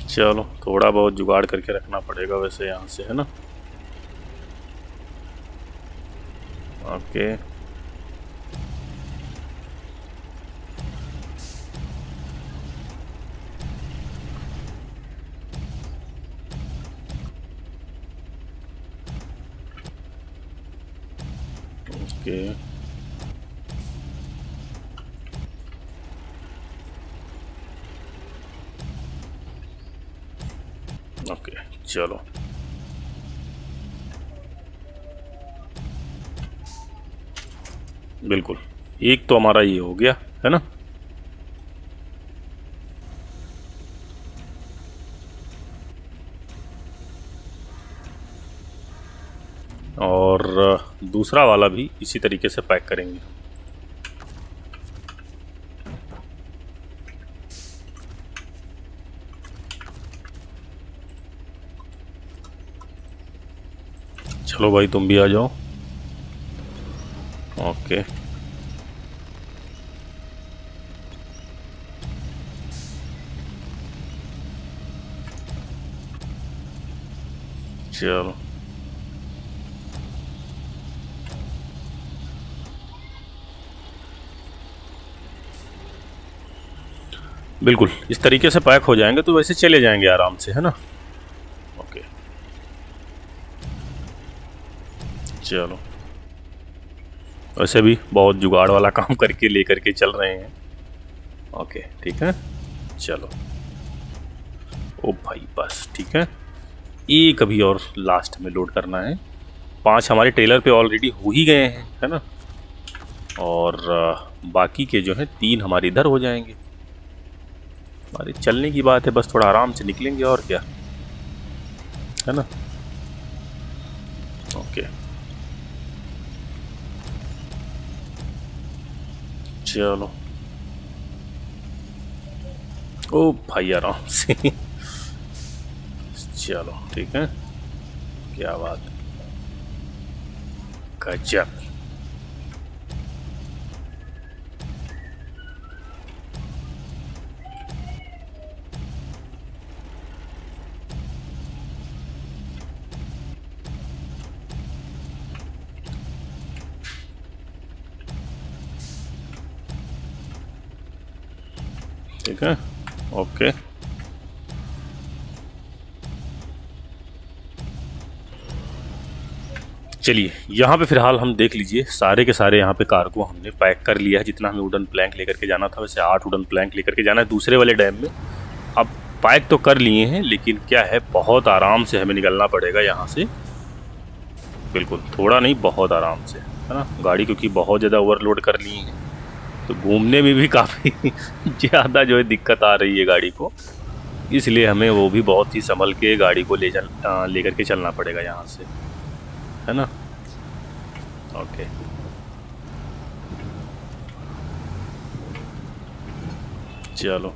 चलो थोड़ा बहुत जुगाड़ करके रखना पड़ेगा वैसे यहाँ से है ना? ओके। ओके। ओके चलो। बिल्कुल। एक तो हमारा ये हो गया, है ना? और, दूसरा वाला भी इसी तरीके से पैक करेंगे। चलो भाई, तुम भी आ जाओ। ओके चलो। बिल्कुल, इस तरीके से पैक हो जाएँगे तो वैसे चले जाएँगे आराम से, है ना ओके चलो। वैसे भी बहुत जुगाड़ वाला काम करके, लेकर के चल रहे हैं। ओके, ठीक है? चलो। ओ भाई, बस, ठीक है? एक अभी और लास्ट में लोड करना है। पाँच हमारे टेलर पे ऑलरेडी हो ही गए हैं, है ना? और बाकी के जो हैं, तीन हमारे इधर हो जाएँगे। हमारे चलने की बात है, बस थोड़ा आराम से निकलेंगे, और क्या? है ना? ओके। चलो ओ भाई आराम से। चलो ठीक है? क्या बात गजब। है ओके चलिए, यहाँ पे फ़िलहाल हम देख लीजिए, सारे के सारे यहाँ पे कार को हमने पैक कर लिया है। जितना हमें वुडन प्लैंक लेकर के जाना था, वैसे आठ वुडन प्लैंक लेकर के जाना है। दूसरे वाले डैम में अब पैक तो कर लिए हैं, लेकिन क्या है, बहुत आराम से हमें निकलना पड़ेगा यहाँ से। बिल्कुल, थोड़ा नहीं, बहुत आराम से, है ना? गाड़ी क्योंकि बहुत ज़्यादा ओवरलोड कर ली है। तो घूमने में भी काफ़ी ज़्यादा जो है दिक्कत आ रही है गाड़ी को। इसलिए हमें वो भी बहुत ही संभल के गाड़ी को ले चल लेकर के चलना पड़ेगा यहाँ से। है ना? ओके चलो।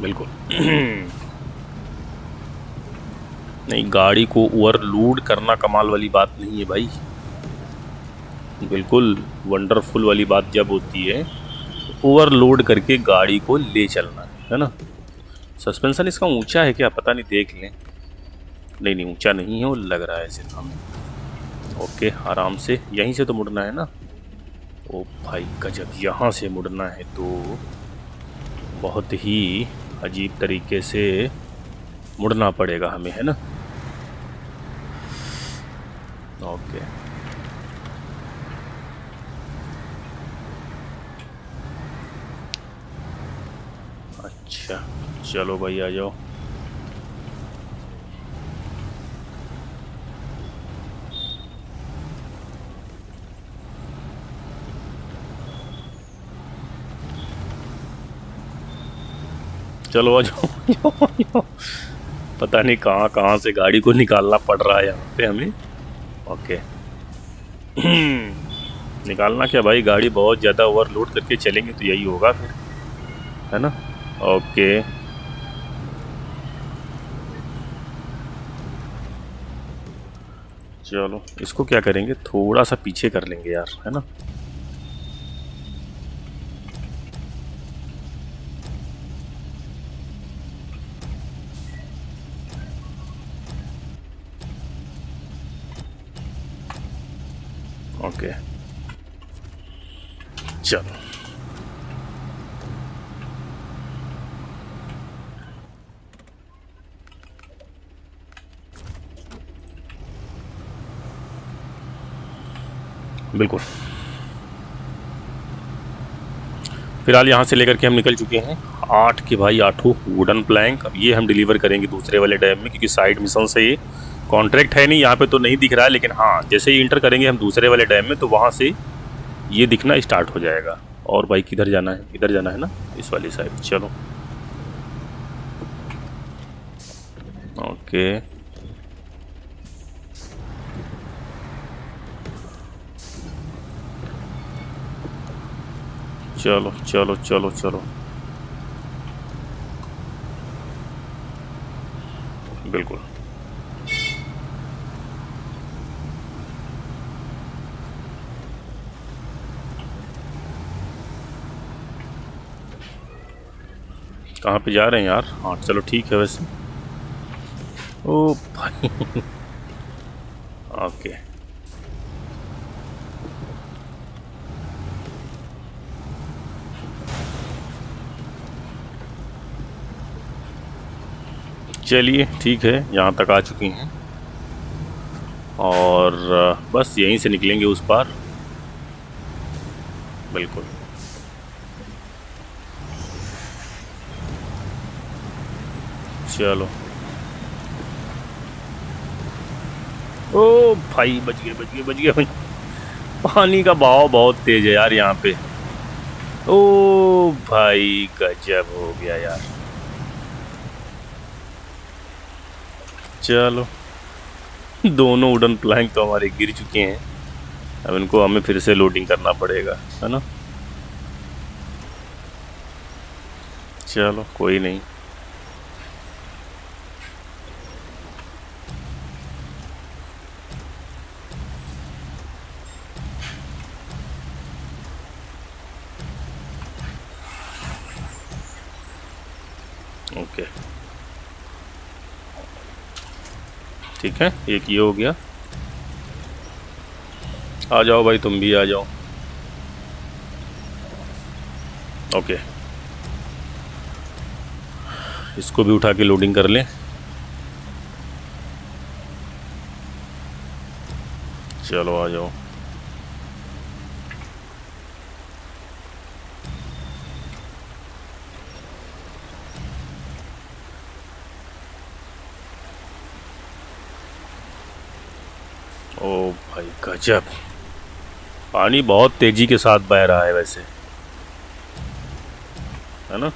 बिल्कुल। नहीं, गाड़ी को ओवरलोड करना कमाल वाली बात नहीं है भाई। बिल्कुल वंडरफुल वाली बात जब होती है ओवरलोड करके गाड़ी को ले चलना, है ना? सस्पेंशन इसका ऊँचा है क्या? पता नहीं, देख लें। नहीं नहीं, ऊँचा नहीं है, वो लग रहा है सिर्फ़ हमें। ओके, आराम से। यहीं से तो मुड़ना है ना? ओ भाई, गजब, यहाँ से मुड़ना है तो बहुत ही अजीब तरीके से मुड़ना पड़ेगा हमें है ना? ओके अच्छा चलो भाई आ जाओ। चलो आ जाओ। पता नहीं कहाँ कहाँ से गाड़ी को निकालना पड़ रहा है यहाँ पे हमें। ओके निकालना क्या भाई? गाड़ी बहुत ज़्यादा ओवरलोड करके चलेंगे तो यही होगा फिर, है ना? ओके चलो, इसको क्या करेंगे? थोड़ा सा पीछे कर लेंगे यार, है ना? ओके। चलो। बिल्कुल। फ़िलहाल यहाँ से लेकर के हम निकल चुके हैं आठ के भाई आठों वुडन प्लैंक अब ये हम डिलीवर करेंगे दूसरे वाले डैम में, क्योंकि साइड मिशन से ये कॉन्ट्रैक्ट है नहीं, यहाँ पे तो नहीं दिख रहा है, लेकिन हाँ जैसे ही इंटर करेंगे हम दूसरे वाले डैम में तो वहाँ से ये दिखना स्टार्ट हो जाएगा। और भाई किधर जाना है? किधर जाना है ना? इस वाली साइड चलो। ओके चलो चलो चलो चलो। बिल्कुल। कहाँ पे जा रहे हैं यार? हाँ चलो ठीक है वैसे। ओ भाई। ओके। चलिए, ठीक है, यहाँ तक आ चुकी हैं। और, बस यहीं से निकलेंगे उस पार। बिल्कुल। चलो। ओ भाई बच गए बच गए बच गए। पानी का बहाव बहुत तेज है यार यहाँ पे। ओ भाई, गजब हो गया यार। चलो। दोनों वुडन प्लैंक तो हमारे गिर चुके हैं। अब इनको हमें फिर से लोडिंग करना पड़ेगा, है ना? चलो, कोई नहीं ओके ठीक है? एक ये हो गया। आ जाओ भाई, तुम भी आ जाओ। ओके इसको भी उठा के लोडिंग कर लें। चलो, आ जाओ ओ गजब पानी बहुत तेज़ी के साथ बह रहा है वैसे। है ना?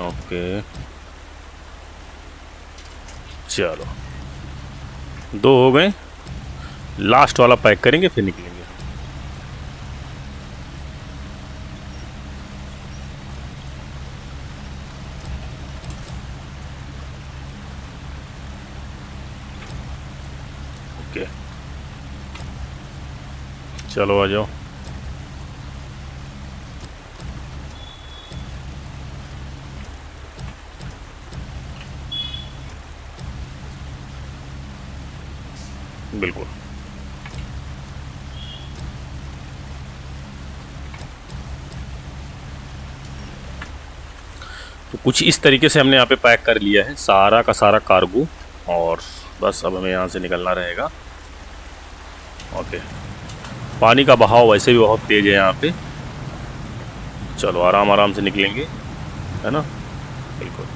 ओके। चलो। दो हो गए। लास्ट वाला पैक करेंगे, फिर निकलेंगे ओके चलो आ जाओ। बिल्कुल। तो कुछ इस तरीके से हमने यहाँ पे पैक कर लिया है, सारा का सारा कार्गो और बस अब हमें यहाँ से निकलना रहेगा। ओके पानी का बहाव वैसे भी बहुत तेज़ है यहाँ पे। चलो, आराम आराम से निकलेंगे, है ना? बिल्कुल।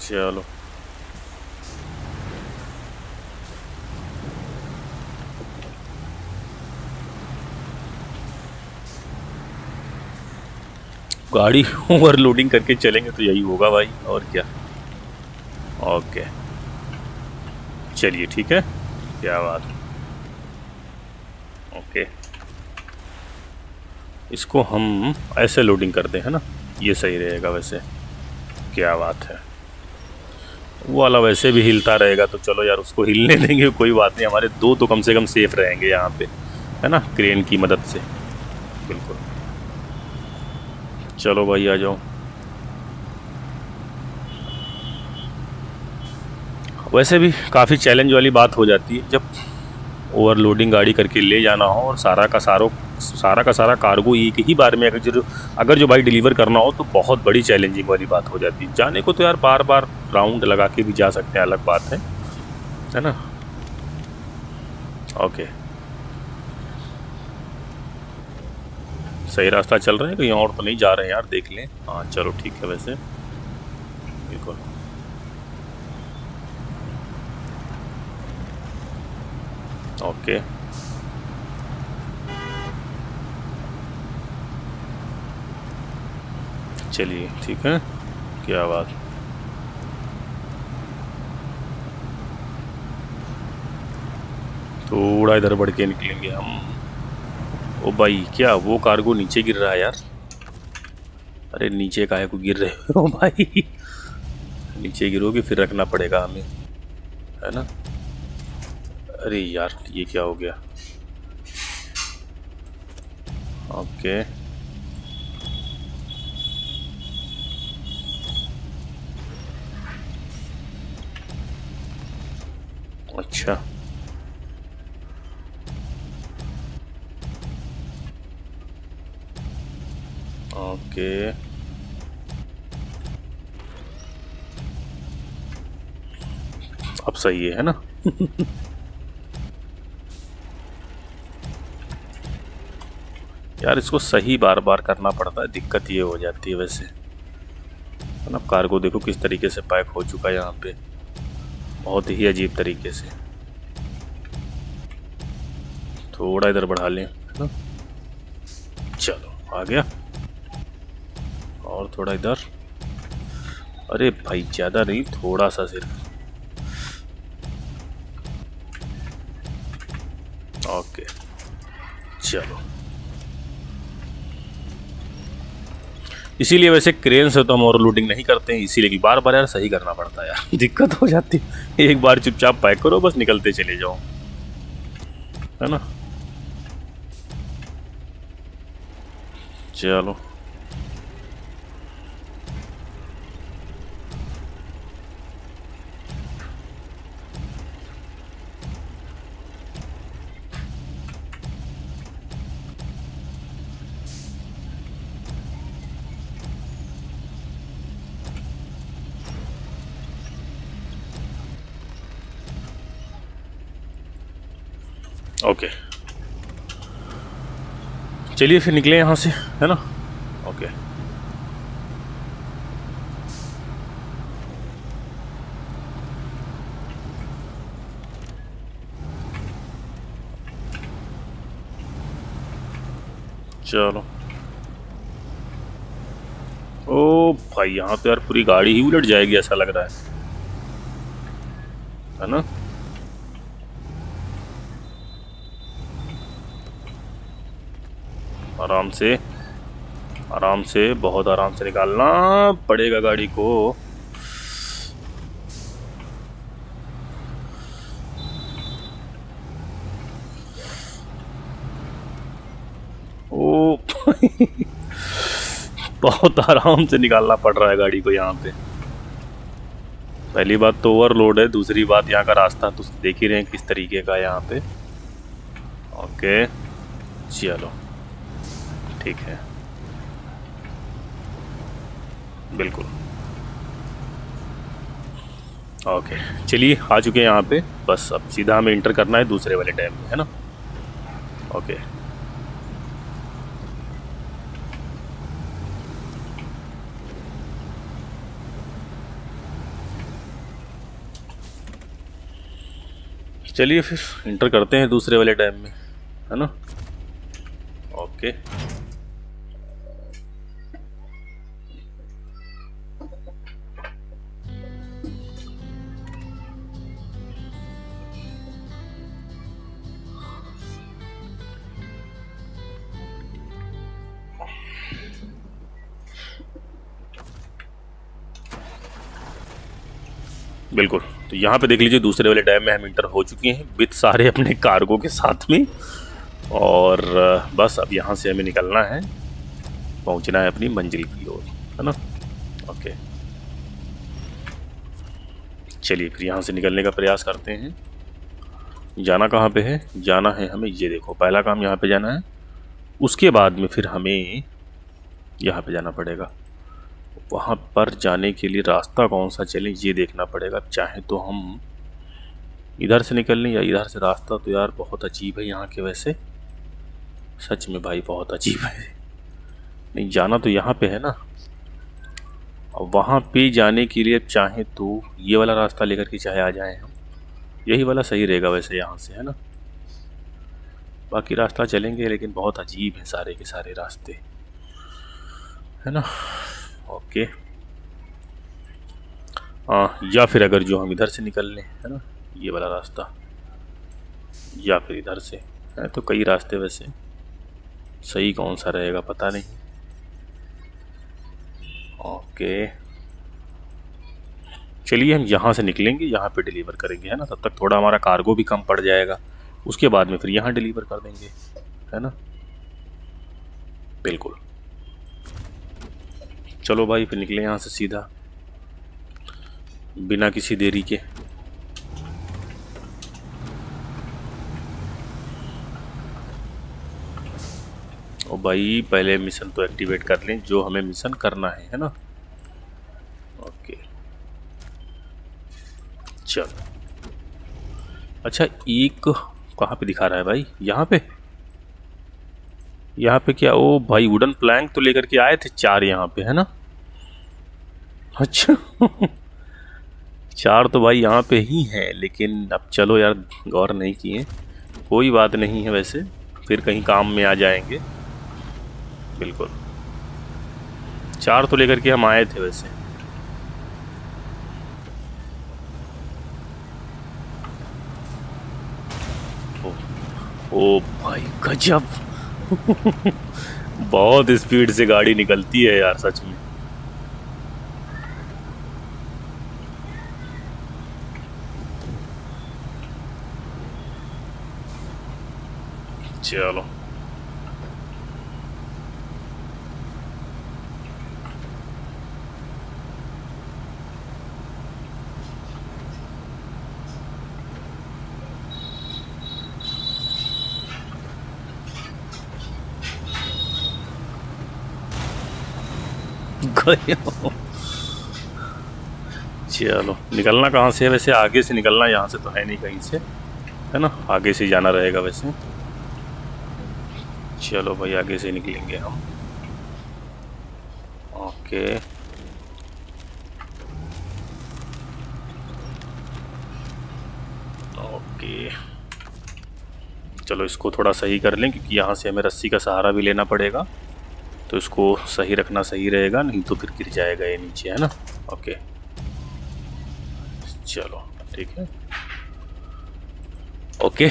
चलो। गाड़ी ओवरलोडिंग करके चलेंगे तो यही होगा भाई, और क्या? ओके चलिए, ठीक है? क्या बात। ओके इसको हम ऐसे लोडिंग करते हैं ना? ये सही रहेगा वैसे। क्या बात है। वो वाला वैसे भी हिलता रहेगा तो चलो यार, उसको हिलने देंगे, कोई बात नहीं। हमारे दो तो कम से कम सेफ़ रहेंगे यहाँ पे, है ना? क्रेन की मदद से। बिल्कुल। चलो भाई, आ जाओ। वैसे भी काफ़ी चैलेंज वाली बात हो जाती है जब ओवरलोडिंग गाड़ी करके ले जाना हो और सारा का सारो, सारा का सारा कार्गो एक ही बार में अगर जो अगर जो भाई डिलीवर करना हो तो बहुत बड़ी चैलेंजिंग वाली बात हो जाती है। जाने को तो यार बार बार राउंड लगा के भी जा सकते हैं, अलग बात है। है ना? ओके सही रास्ता चल रहे हैं, कहीं और तो नहीं जा रहे हैं यार, देख लें। हाँ चलो ठीक है वैसे। बिल्कुल। ओके चलिए, ठीक है? क्या बात? थोड़ा इधर बढ़ के निकलेंगे हम। ओ भाई, क्या वो कार्गो नीचे गिर रहा है यार? अरे, नीचे काहे को गिर रहे हो भाई? नीचे गिरोगे, फिर रखना पड़ेगा हमें। है ना? अरे यार ये क्या हो गया? ओके अच्छा। ओके अब सही है ना? यार, इसको सही बार बार करना पड़ता है, दिक्कत ये हो जाती है वैसे। ना कार्गो देखो किस तरीके से पैक हो चुका है यहाँ पे। बहुत ही अजीब तरीके से। थोड़ा इधर बढ़ा लें, है ना? चलो, आ गया। और थोड़ा इधर। अरे भाई, ज़्यादा नहीं थोड़ा सा सिर्फ़। ओके। चलो। इसीलिए वैसे क्रेन से तो हम और लूटिंग नहीं करते हैं इसीलिए कि बार बार यार सही करना पड़ता है यार। दिक्कत हो जाती है। एक बार चुपचाप पैक करो, बस निकलते चले जाओ। है ना? चलो। ओके चलिए फिर निकले यहाँ से, है ना? ओके चलो। ओ भाई, यहाँ तो यार पूरी गाड़ी ही उलट जाएगी ऐसा लग रहा है। है ना? आराम से आराम से, बहुत आराम से निकालना पड़ेगा गाड़ी को। ओ बहुत आराम से निकालना पड़ रहा है गाड़ी को यहाँ पे। पहली बात तो ओवरलोड है, दूसरी बात यहाँ का रास्ता तो देख ही रहे हैं किस तरीके का यहाँ पे। ओके चलो। ठीक है। बिल्कुल। ओके चलिए, आ चुके हैं यहाँ पे। बस अब सीधा हमें इंटर करना है दूसरे वाले टाइम में, है ना? ओके चलिए फिर, इंटर करते हैं दूसरे वाले टाइम में, है ना? ओके बिल्कुल। तो यहाँ पे देख लीजिए, दूसरे वाले डैम में हम इंटर हो चुके हैं विथ सारे अपने कार्गो के साथ में। और बस अब यहाँ से हमें निकलना है। पहुँचना है अपनी मंजिल की ओर, है ना? ओके। चलिए, फिर यहाँ से निकलने का प्रयास करते हैं। जाना कहाँ पे है? जाना है हमें, ये देखो, पहला काम यहाँ पे जाना है। उसके बाद में फिर हमें यहाँ पे जाना पड़ेगा। वहाँ पर जाने के लिए रास्ता कौन सा चले, ये देखना पड़ेगा। चाहे तो हम इधर से निकल लें या इधर से रास्ता तो यार बहुत अजीब है यहाँ के वैसे। सच में भाई बहुत अजीब है। नहीं, जाना तो यहाँ पे है ना। और वहाँ पे जाने के लिए चाहे तो ये वाला रास्ता लेकर के चाहे आ जाएँ हम। यही वाला सही रहेगा वैसे यहाँ से, है ना। बाकी रास्ता चलेंगे लेकिन बहुत अजीब है सारे के सारे रास्ते। है ना। ओके। आ, या फिर अगर जो हम इधर से निकल लें है ना ये वाला रास्ता या फिर इधर से है तो कई रास्ते वैसे सही कौन सा रहेगा पता नहीं। ओके। चलिए हम यहाँ से निकलेंगे यहाँ पे डिलीवर करेंगे है ना तब तक थोड़ा हमारा कार्गो भी कम पड़ जाएगा उसके बाद में फिर यहाँ डिलीवर कर देंगे है ना। बिल्कुल। चलो भाई, फिर निकले यहाँ से सीधा। बिना किसी देरी के। और भाई, पहले मिशन तो एक्टिवेट कर लें, जो हमें मिशन करना है है ना? ओके चलो। अच्छा एक कहाँ पे दिखा रहा है भाई? यहाँ पे? यहाँ पे क्या ओ भाई वुडन प्लैंक तो लेकर के आए थे चार यहाँ पे है ना? अच्छा। चार तो भाई यहाँ पे ही हैं लेकिन अब चलो यार गौर नहीं किए। कोई बात नहीं है वैसे फिर कहीं काम में आ जाएँगे। बिल्कुल। चार तो लेकर के हम आए थे वैसे। ओ, ओ भाई गजब। बहुत स्पीड से गाड़ी निकलती है यार सच में। चलो। चलो, निकलना कहाँ से है वैसे? आगे से निकलना यहाँ से तो है नहीं कहीं से, है ना? आगे से जाना रहेगा वैसे। चलो भाई, आगे से निकलेंगे हम। ओके। ओके। चलो, इसको थोड़ा सही कर लें, क्योंकि यहाँ से हमें रस्सी का सहारा भी लेना पड़ेगा। तो इसको सही रखना सही रहेगा, नहीं तो फिर गिर जाएगा ये नीचे, है ना? ओके चलो, ठीक है। ओके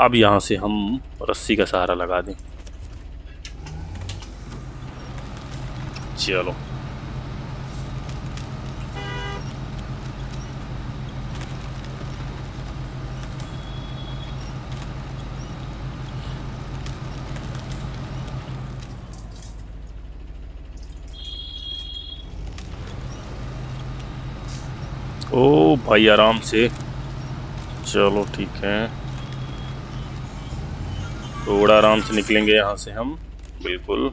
अब यहाँ से हम रस्सी का सहारा लगा दें। चलो। ओ भाई, आराम से। चलो, ठीक है। थोड़ा आराम से निकलेंगे यहाँ से हम। बिल्कुल।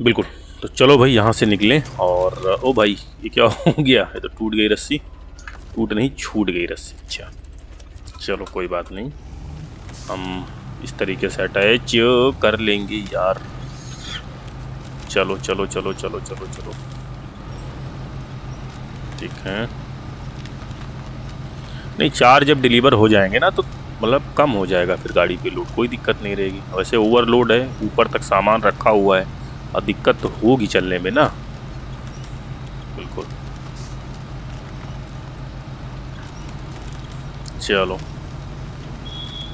बिल्कुल। तो चलो भाई, यहाँ से निकलें और, ओ भाई, ये क्या हो गया? ये तो टूट गई रस्सी। टूट नहीं, छूट गई रस्सी। अच्छा चलो कोई बात नहीं। हम इस तरीके से अटैच कर लेंगे यार। चलो चलो चलो चलो चलो चलो। ठीक है। नहीं चार जब डिलीवर हो जाएँगे ना तो मतलब कम हो जाएगा फिर गाड़ी पे लोड कोई दिक्कत नहीं रहेगी। वैसे ओवरलोड है, ऊपर तक सामान रखा हुआ है। और दिक्कत तो होगी चलने में ना। बिल्कुल। चलो।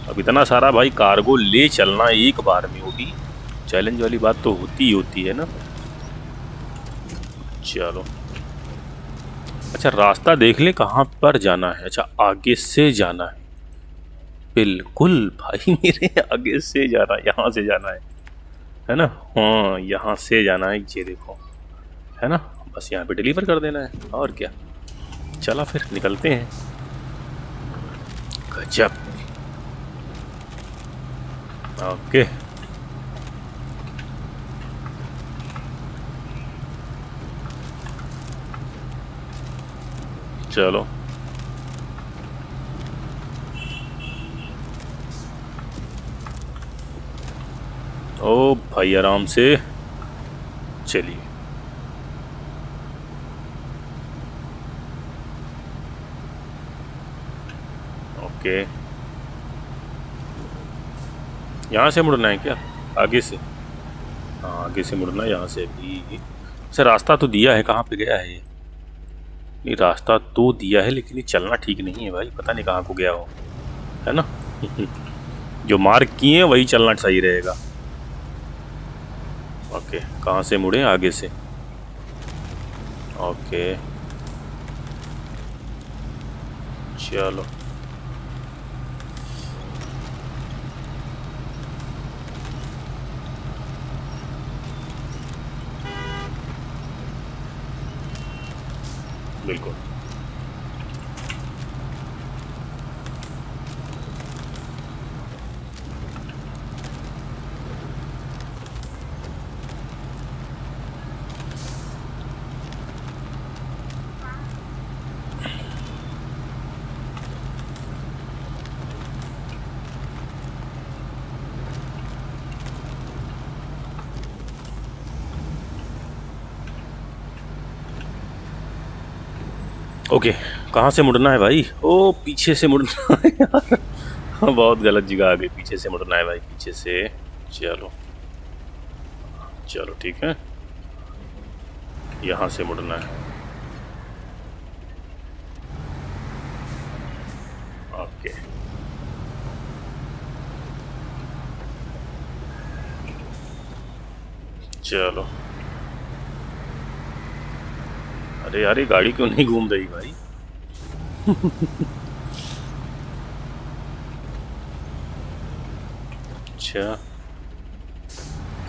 अब इतना सारा भाई कार्गो ले चलना एक बार में होगी। चैलेंज वाली बात तो होती ही होती है ना। चलो। अच्छा रास्ता देख ले कहाँ पर जाना है। अच्छा आगे से जाना है। बिल्कुल भाई, मेरे आगे से जाना है, यहाँ से जाना है। है ना? हाँ यहाँ से जाना है, ये देखो। है ना? बस यहाँ पे डिलीवर कर देना है, और क्या? चला फिर, निकलते हैं। गजब। ओके। चलो। ओ भाई, आराम से चलिए। ओके। यहाँ से मुड़ना है क्या? आगे से? हाँ आगे से मुड़ना है यहाँ से भी। सर, रास्ता तो दिया है, कहाँ पे गया है ये? नहीं, रास्ता तो दिया है, लेकिन ये चलना ठीक नहीं है भाई, पता नहीं कहाँ को गया हो। है ना? जो मार्क किए हैं, वही चलना सही रहेगा। ओके कहाँ से मुड़े? आगे से। ओके चलो। बिल्कुल ओके कहाँ से मुड़ना है भाई? ओ, पीछे से मुड़ना है यार। बहुत गलत जगह आ गई। पीछे से मुड़ना है भाई, पीछे से। चलो। चलो, ठीक है। यहाँ से मुड़ना है। ओके। चलो। अरे यार, ये गाड़ी क्यों नहीं घूम रही भाई? अच्छा।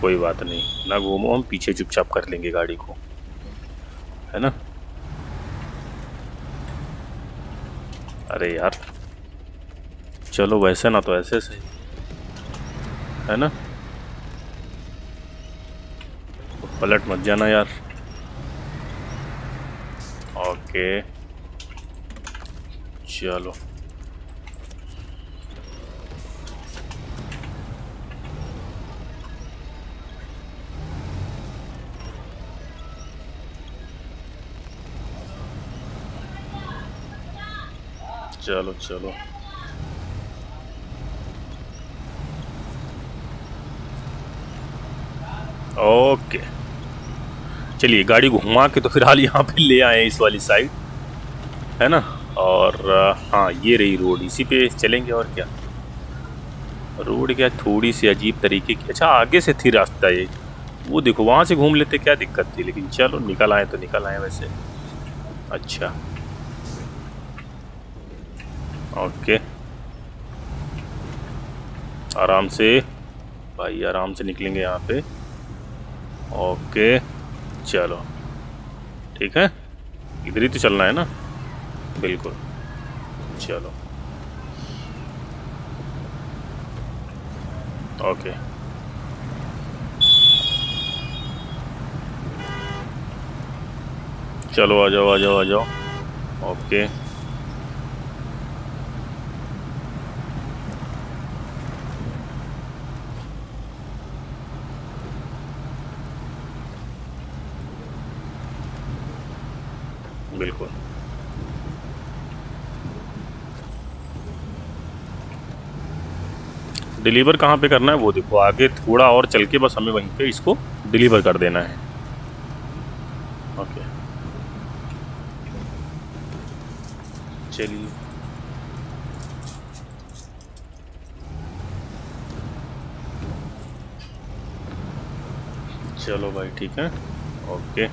कोई बात नहीं। ना घूमो, हम पीछे चुपचाप कर लेंगे गाड़ी को। है ना? अरे यार। चलो वैसे ना तो ऐसे सही। है ना? पलट मत जाना यार। ओके। चलो चलो चलो ओके चलिए, गाड़ी घुमा के तो फ़िलहाल यहाँ पे ले आए इस वाली साइड है ना? और हाँ ये रही रोड। इसी पे चलेंगे और क्या? रोड क्या थोड़ी सी अजीब तरीके की। अच्छा आगे से थी रास्ता ये। वो देखो, वहाँ से घूम लेते, क्या दिक्कत थी? लेकिन चलो, निकल आए तो निकल आए वैसे। अच्छा। ओके। आराम से, भाई, आराम से निकलेंगे यहाँ पे। ओके, चलो। ठीक है? इधर ही तो चलना है ना? बिल्कुल। चलो। ओके। चलो आ जाओ आ जाओ आ जाओ। ओके। डिलीवर कहाँ पे करना है वो देखो, आगे थोड़ा और चल के बस हमें वहीं पे इसको डिलीवर कर देना है। ओके। चलिए। चलो भाई, ठीक है। ओके।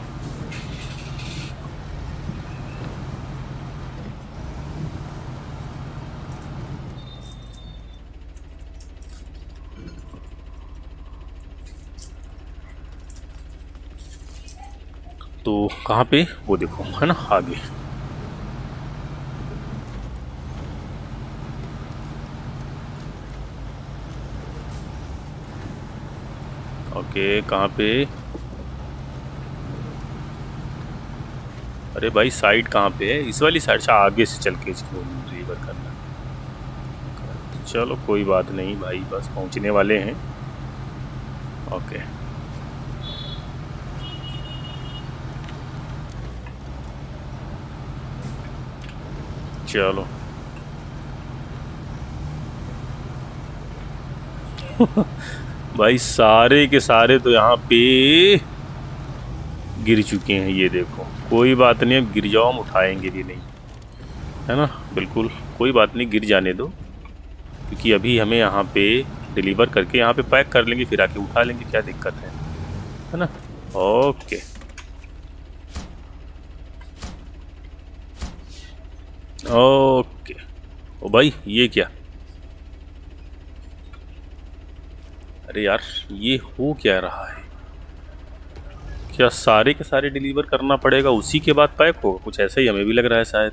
तो कहाँ पे? वो देखो, है ना, आगे। ओके, कहाँ पे? अरे भाई, साइड कहाँ पे है? इस वाली साइड से आगे से चल के इसको डिलीवर करना। चलो, कोई बात नहीं, भाई, बस पहुँचने वाले हैं। ओके। चलो भाई सारे के सारे तो यहाँ पे गिर चुके हैं, ये देखो। कोई बात नहीं, अब गिर जाओ हम उठाएँगे भी नहीं। है ना? बिल्कुल। कोई बात नहीं, गिर जाने दो। क्योंकि अभी हमें यहाँ पे डिलीवर करके यहाँ पे पैक कर लेंगे, फिर आके उठा लेंगे, क्या दिक्कत है? है ना? Okay okay. ओ भाई, ये क्या? अरे यार, ये हो क्या रहा है? क्या सारे के सारे डिलीवर करना पड़ेगा उसी के बाद पैक होगा? कुछ ऐसा ही हमें भी लग रहा है शायद।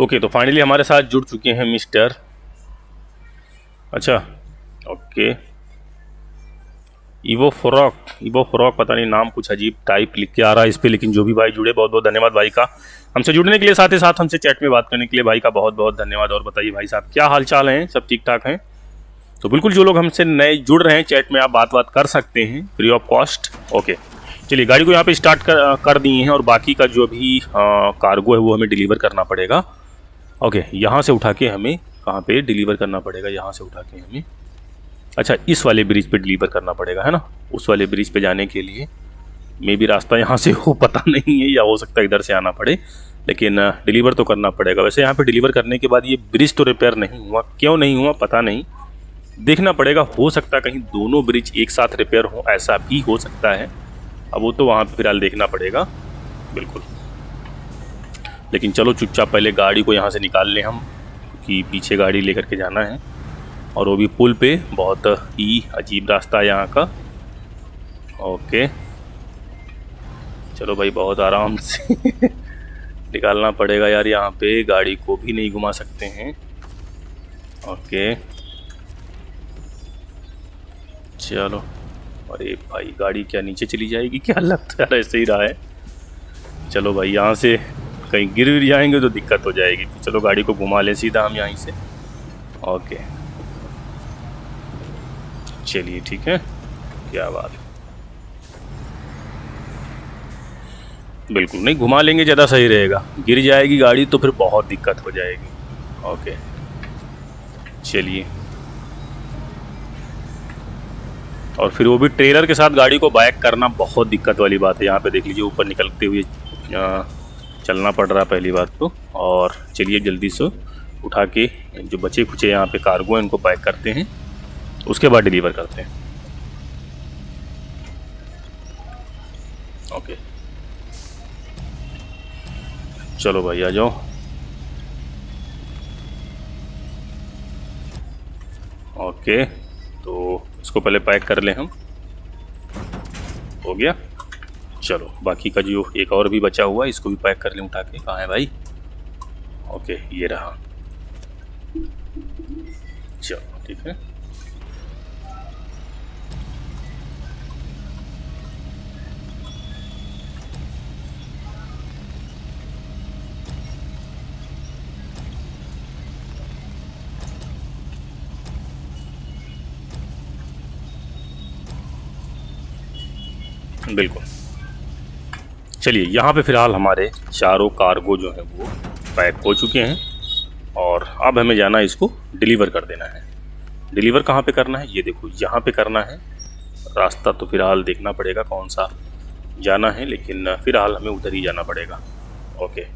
ओके तो फाइनली हमारे साथ जुड़ चुके हैं मिस्टर अच्छा okay evo frock evo frock पता नहीं नाम कुछ अजीब टाइप लिख के आ रहा है इस पर लेकिन जो भी भाई जुड़े बहुत बहुत धन्यवाद भाई का। हमसे जुड़ने के लिए साथ ही साथ हमसे चैट में बात करने के लिए भाई का बहुत बहुत धन्यवाद। और बताइए भाई साहब, क्या हाल चाल हैं? सब ठीक ठाक हैं? तो बिल्कुल जो लोग हमसे नए जुड़ रहे हैं चैट में आप बात बात कर सकते हैं फ्री ऑफ़ कॉस्ट ओके चलिए, गाड़ी को यहाँ पे स्टार्ट कर कर दिए हैं और बाकी का जो भी कार्गो है वो हमें डिलीवर करना पड़ेगा। ओके यहाँ से उठा के हमें कहाँ पे डिलीवर करना पड़ेगा? यहाँ से उठा के हमें। अच्छा इस वाले ब्रिज पे डिलीवर करना पड़ेगा, है ना? उस वाले ब्रिज पे जाने के लिए मे भी रास्ता यहाँ से हो, पता नहीं है या हो सकता है इधर से आना पड़े, लेकिन डिलीवर तो करना पड़ेगा। वैसे यहाँ पे डिलीवर करने के बाद ये ब्रिज तो रिपेयर नहीं हुआ। क्यों नहीं हुआ, पता नहीं। देखना पड़ेगा, हो सकता है कहीं दोनों ब्रिज एक साथ रिपेयर हो, ऐसा भी हो सकता है। अब वो तो वहाँ पर फ़िलहाल देखना पड़ेगा। बिल्कुल। लेकिन चलो चुपचाप पहले गाड़ी को यहाँ से निकाल लें हम, कि पीछे गाड़ी लेकर के जाना है। और वो भी पुल पे, बहुत ही अजीब रास्ता है यहाँ का। ओके। चलो भाई, बहुत आराम से निकालना पड़ेगा यार यहाँ पे, गाड़ी को भी नहीं घुमा सकते हैं। ओके। चलो। अरे भाई, गाड़ी क्या नीचे चली जाएगी? क्या लगता है ऐसे ही रहा है। चलो भाई, यहाँ से कहीं गिर गिर जाएँगे तो दिक्कत हो जाएगी। चलो गाड़ी को घुमा लें सीधा हम यहीं से। ओके। चलिए, ठीक है? क्या बात बिल्कुल, नहीं, घुमा लेंगे, ज़्यादा सही रहेगा। गिर जाएगी गाड़ी तो फिर बहुत दिक्कत हो जाएगी। ओके। चलिए। और फिर वो भी ट्रेलर के साथ गाड़ी को बाइक करना बहुत दिक्कत वाली बात है। यहाँ पे देख लीजिए, ऊपर निकलते हुए चलना पड़ रहा पहली बात तो। और चलिए जल्दी से उठा के जो बचे खुचे यहाँ पे कार्गो हैं उनको पैक करते हैं। उसके बाद डिलीवर करते हैं। ओके चलो भाई, आ जाओ। ओके तो इसको पहले पैक कर लें हम। हो गया? चलो, बाकी का जो एक और भी बचा हुआ इसको भी पैक कर लें उठा के। कहाँ है भाई? ओके, ये रहा। चलो, ठीक है। बिल्कुल। चलिए, यहाँ पे फ़िलहाल हमारे चारों कार्गो जो हैं वो पैक हो चुके हैं और अब हमें जाना है इसको डिलीवर कर देना है। डिलीवर कहाँ पे करना है? ये देखो, यहाँ पे करना है। रास्ता तो फ़िलहाल देखना पड़ेगा कौन सा जाना है, लेकिन फ़िलहाल हमें उधर ही जाना पड़ेगा। ओके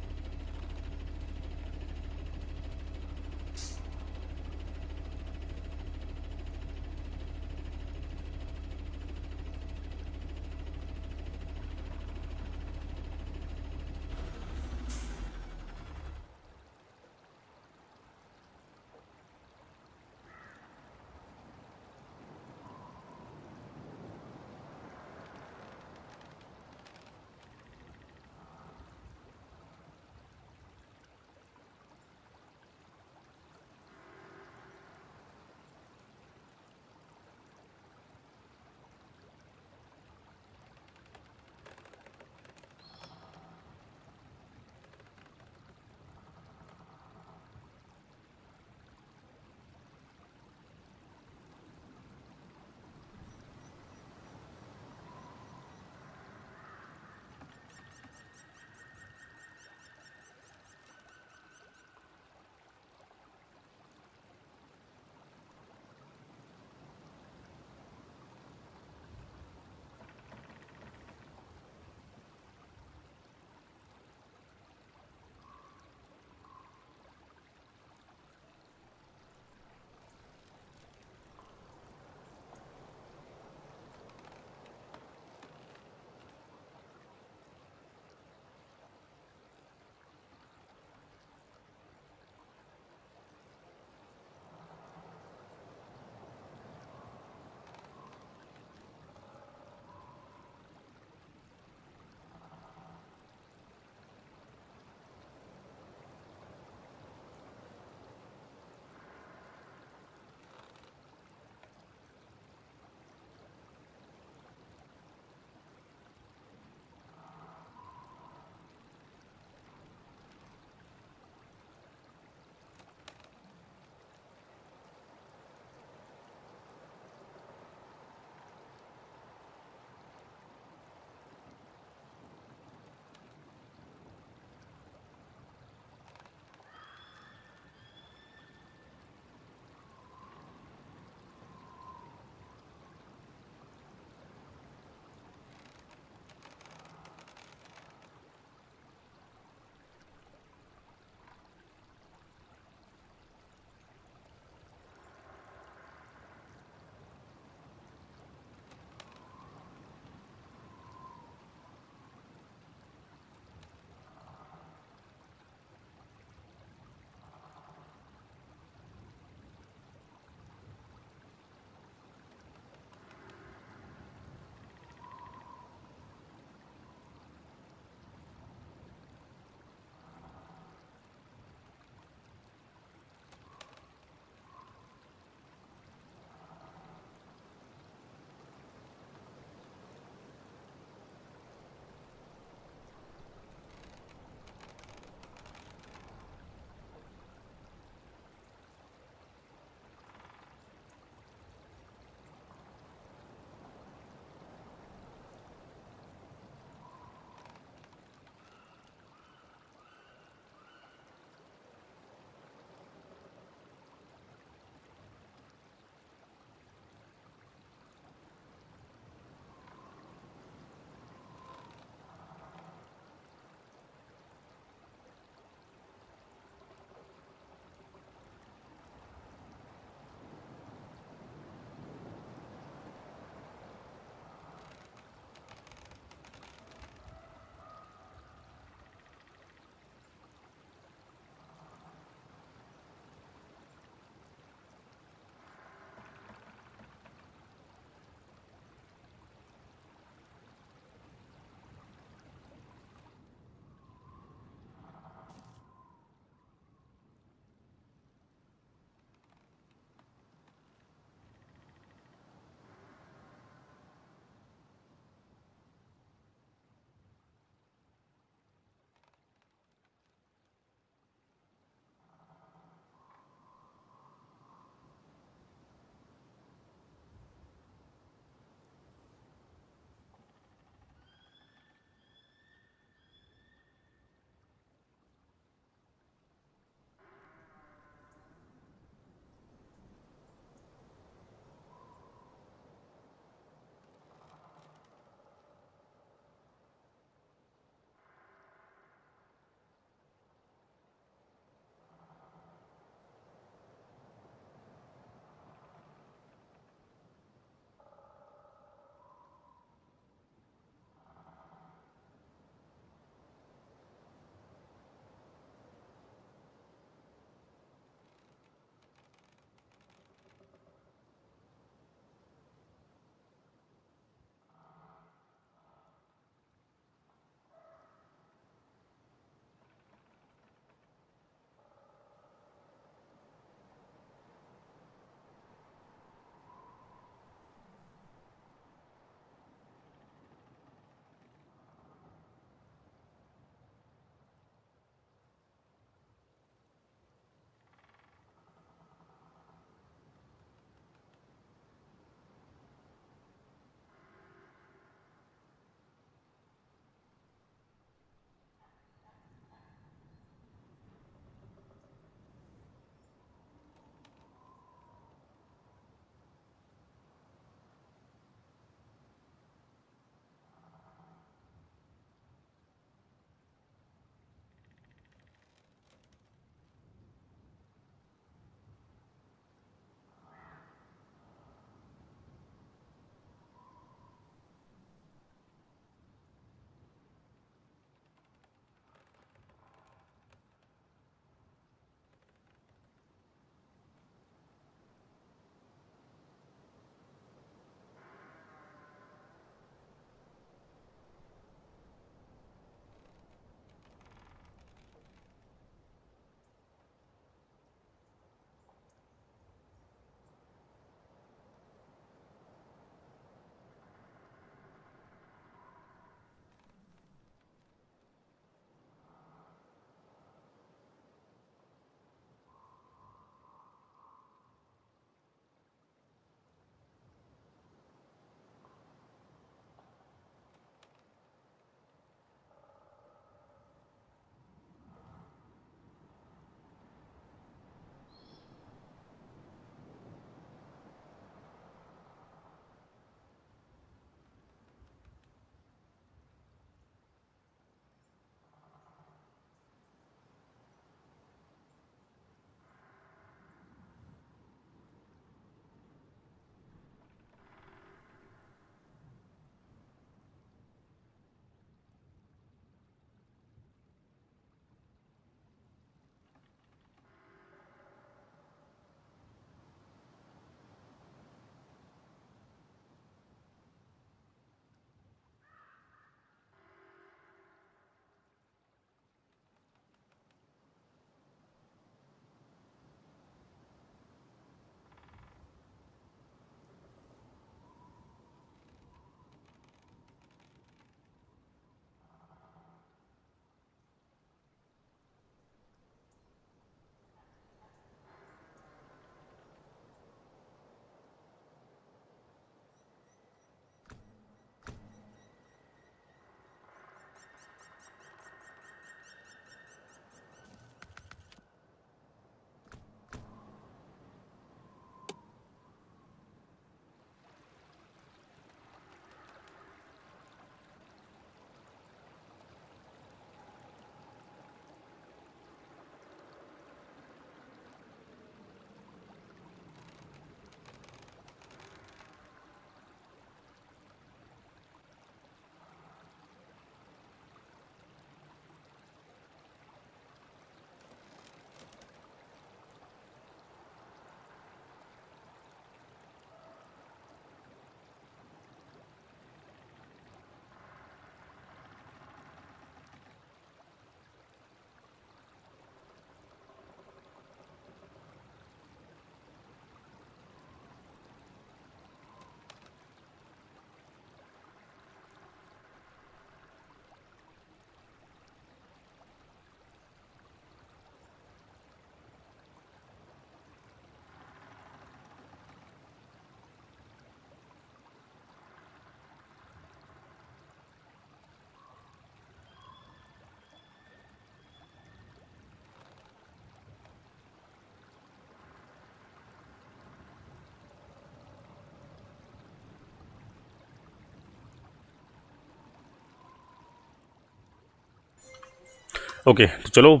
ओके तो चलो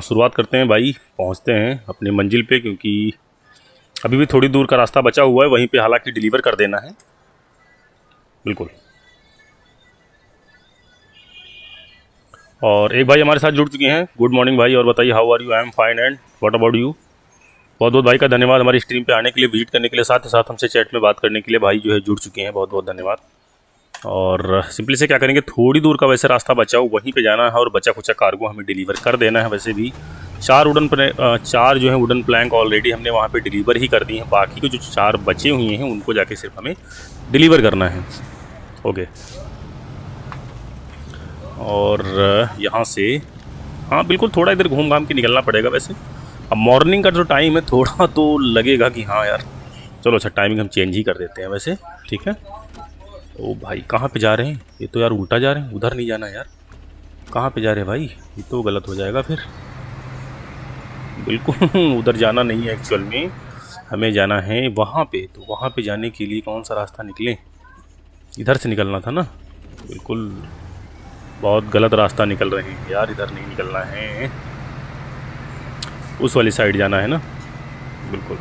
शुरुआत करते हैं भाई, पहुँचते हैं अपने मंजिल पे, क्योंकि अभी भी थोड़ी दूर का रास्ता बचा हुआ है, वहीं पे हालाँकि डिलीवर कर देना है। बिल्कुल। और एक भाई हमारे साथ जुड़ चुके हैं। गुड मॉर्निंग भाई, और बताइए how are you I am fine and what about you बहुत बहुत भाई का धन्यवाद हमारी स्ट्रीम पे आने के लिए विज़िट करने के लिए साथ ही साथ हमसे चैट में बात करने के लिए भाई जो है जुड़ चुके हैं। बहुत बहुत धन्यवाद। और सिंपली से क्या करेंगे, थोड़ी दूर का वैसे रास्ता बचाओ, वहीं पे जाना है और बचा कुचा कार्गो हमें डिलीवर कर देना है वैसे भी। चार वुडन चार जो है वुडन प्लैंक ऑलरेडी हमने वहाँ पे डिलीवर ही कर दी हैं। बाकी के जो चार बचे हुए हैं, उनको जाके सिर्फ़ हमें डिलीवर करना है। ओके और यहाँ से हाँ बिल्कुल थोड़ा इधर घूम घाम के निकलना पड़ेगा वैसे। अब मॉर्निंग का जो टाइम है, थोड़ा तो लगेगा कि हाँ यार, चलो अच्छा टाइमिंग हम चेंज ही कर देते हैं वैसे, ठीक है? ओ भाई, कहाँ पे जा रहे हैं? ये तो यार उल्टा जा रहे हैं, उधर नहीं जाना यार। कहाँ पे जा रहे हैं भाई? ये तो गलत हो जाएगा फिर। बिल्कुल, उधर जाना नहीं है एक्चुअल में। हमें जाना है वहाँ पे तो वहाँ पे जाने के लिए कौन सा रास्ता निकले? इधर से निकलना था ना? बिल्कुल, बहुत गलत रास्ता निकल रहे हैं यार, इधर नहीं निकलना है। उस वाली साइड जाना है ना? बिल्कुल।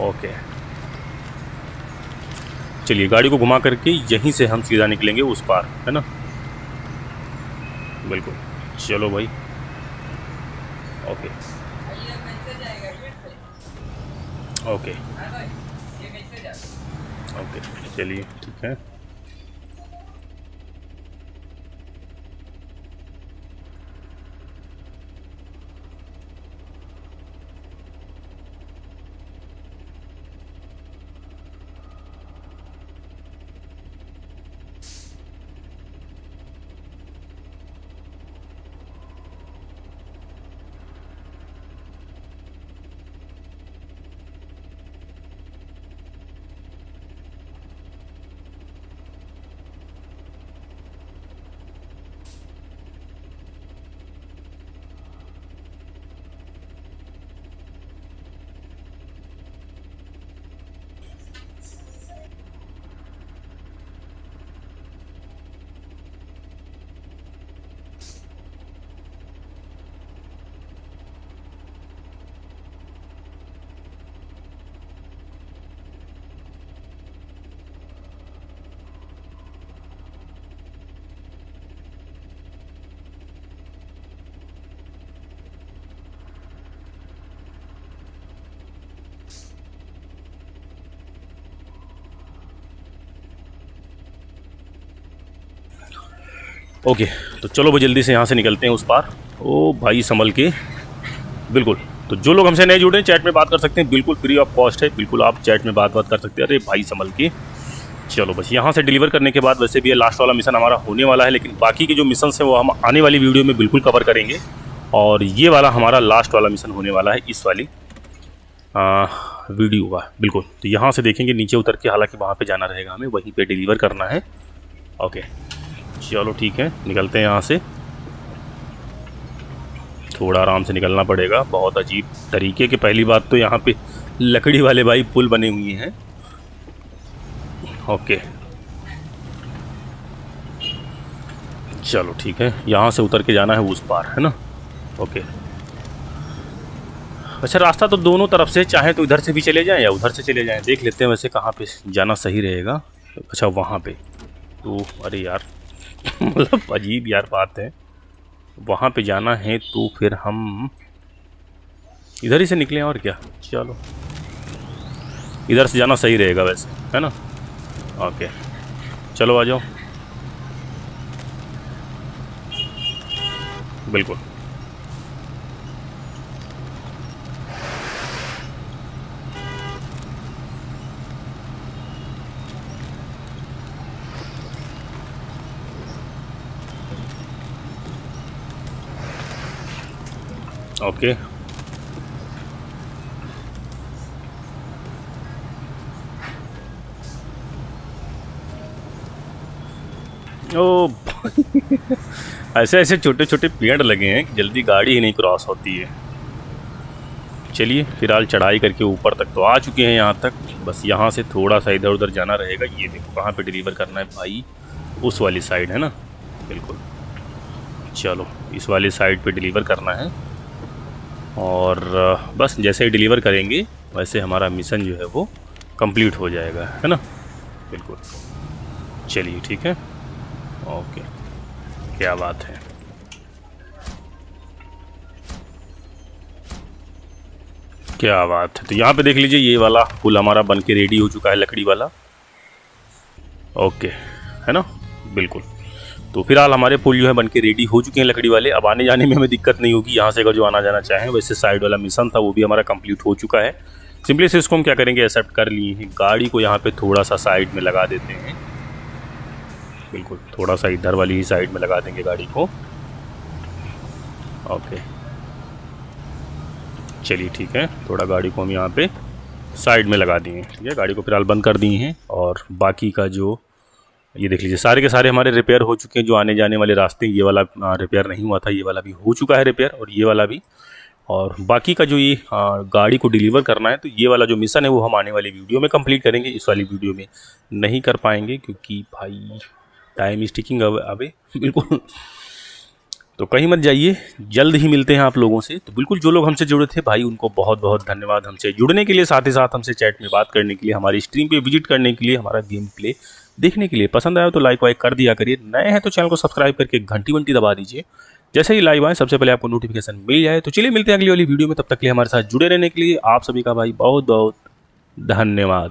ओके। चलिए, गाड़ी को घुमा करके यहीं से हम सीधा निकलेंगे उस पार, है ना? बिल्कुल। चलो भाई। ओके। ओके। ओके, चलिए, ठीक है। ओके तो चलो भाई जल्दी से यहाँ से निकलते हैं उस पार। ओ भाई संभल के। बिल्कुल तो जो लोग हमसे नहीं जुड़े चैट में बात कर सकते हैं। बिल्कुल फ्री ऑफ़ कॉस्ट है। बिल्कुल आप चैट में बात बात कर सकते हैं। अरे भाई संभल के। चलो बस यहाँ से डिलीवर करने के बाद वैसे भी ये लास्ट वाला मिशन हमारा होने वाला है लेकिन बाकी के जो मिशन हैं वो हम आने वाली वीडियो में बिल्कुल कवर करेंगे। और ये वाला हमारा लास्ट वाला मिशन होने वाला है इस वाली आ, वीडियो का। बिल्कुल तो यहाँ से देखेंगे नीचे उतर के हालाँकि वहाँ पे जाना रहेगा हमें वहीं पे डिलीवर करना है। ओके। चलो ठीक है, निकलते हैं यहाँ से। थोड़ा आराम से निकलना पड़ेगा। बहुत अजीब तरीके के, पहली बात तो यहाँ पे लकड़ी वाले भाई पुल बने हुए हैं। ओके। चलो ठीक है, यहाँ से उतर के जाना है उस पार, है ना? ओके। अच्छा रास्ता तो दोनों तरफ़ से, चाहे तो इधर से भी चले जाएँ या उधर से चले जाएँ, देख लेते हैं वैसे कहाँ पे जाना सही रहेगा। अच्छा वहाँ पे। तो अरे यार मतलब अजीब यार बात है। वहाँ पे जाना है तो फिर हम इधर ही से निकले और क्या? चलो। इधर से जाना सही रहेगा वैसे, है ना? ओके। चलो आ जाओ। बिल्कुल। ओके ओ, ऐसे ऐसे छोटे छोटे पेड़ लगे हैं कि जल्दी गाड़ी ही नहीं क्रॉस होती है। चलिए, फ़िलहाल चढ़ाई करके ऊपर तक तो आ चुके हैं यहाँ तक। बस यहाँ से थोड़ा सा इधर उधर जाना रहेगा। ये देखो, कहाँ पे डिलीवर करना है भाई? उस वाली साइड है ना? बिल्कुल। चलो, इस वाली साइड पे डिलीवर करना है। और बस जैसे ही डिलीवर करेंगे, वैसे हमारा मिशन जो है वो कंप्लीट हो जाएगा, है ना? बिल्कुल। चलिए, ठीक है? ओके। क्या बात है। क्या बात है। तो यहाँ पे देख लीजिए, ये वाला पुल हमारा बन के रेडी हो चुका है, लकड़ी वाला। ओके, है ना? बिल्कुल। तो फ़िलहाल हमारे पुल जो है बन के रेडी हो चुके हैं लकड़ी वाले। अब आने जाने में हमें दिक्कत नहीं होगी। यहाँ से अगर जो आना जाना चाहें, वैसे साइड वाला मिशन था, वो भी हमारा कंप्लीट हो चुका है। सिंपली से इसको हम क्या करेंगे? एक्सेप्ट कर लिए हैं। गाड़ी को यहाँ पे थोड़ा सा साइड में लगा देते हैं। बिल्कुल थोड़ा सा इधर वाली ही साइड में लगा देंगे गाड़ी को। ओके चलिए ठीक है। थोड़ा गाड़ी को हम यहाँ पे साइड में लगा दिए ठीक है, गाड़ी को फ़िलहाल बंद कर दिए हैं। और बाकी का जो ये देख लीजिए, सारे के सारे हमारे रिपेयर हो चुके हैं, जो आने जाने वाले रास्ते, ये वाला रिपेयर नहीं हुआ था, ये वाला भी हो चुका है रिपेयर और ये वाला भी। और बाकी का जो ये गाड़ी को डिलीवर करना है तो ये वाला जो मिशन है, वो हम आने वाली वीडियो में कंप्लीट करेंगे। इस वाली वीडियो में नहीं कर पाएँगे, क्योंकि भाई टाइम स्टिकिंग अवे बिल्कुल। तो कहीं मत जाइए, जल्द ही मिलते हैं आप लोगों से। तो बिल्कुल जो लोग हमसे जुड़े थे, भाई, उनको बहुत बहुत धन्यवाद हमसे जुड़ने के लिए, साथ ही साथ हमसे चैट में बात करने के लिए, हमारी स्ट्रीम पे विज़िट करने के लिए, हमारा गेम प्ले देखने के लिए। पसंद आया तो लाइक वाइक कर दिया करिए। नए हैं तो चैनल को सब्सक्राइब करके घंटी वंटी दबा दीजिए। जैसे ही लाइव आए, सबसे पहले आपको नोटिफिकेशन मिल जाए। तो चलिए मिलते हैं अगली वाली वीडियो में। तब तक के लिए हमारे साथ जुड़े रहने के लिए आप सभी का भाई बहुत बहुत धन्यवाद।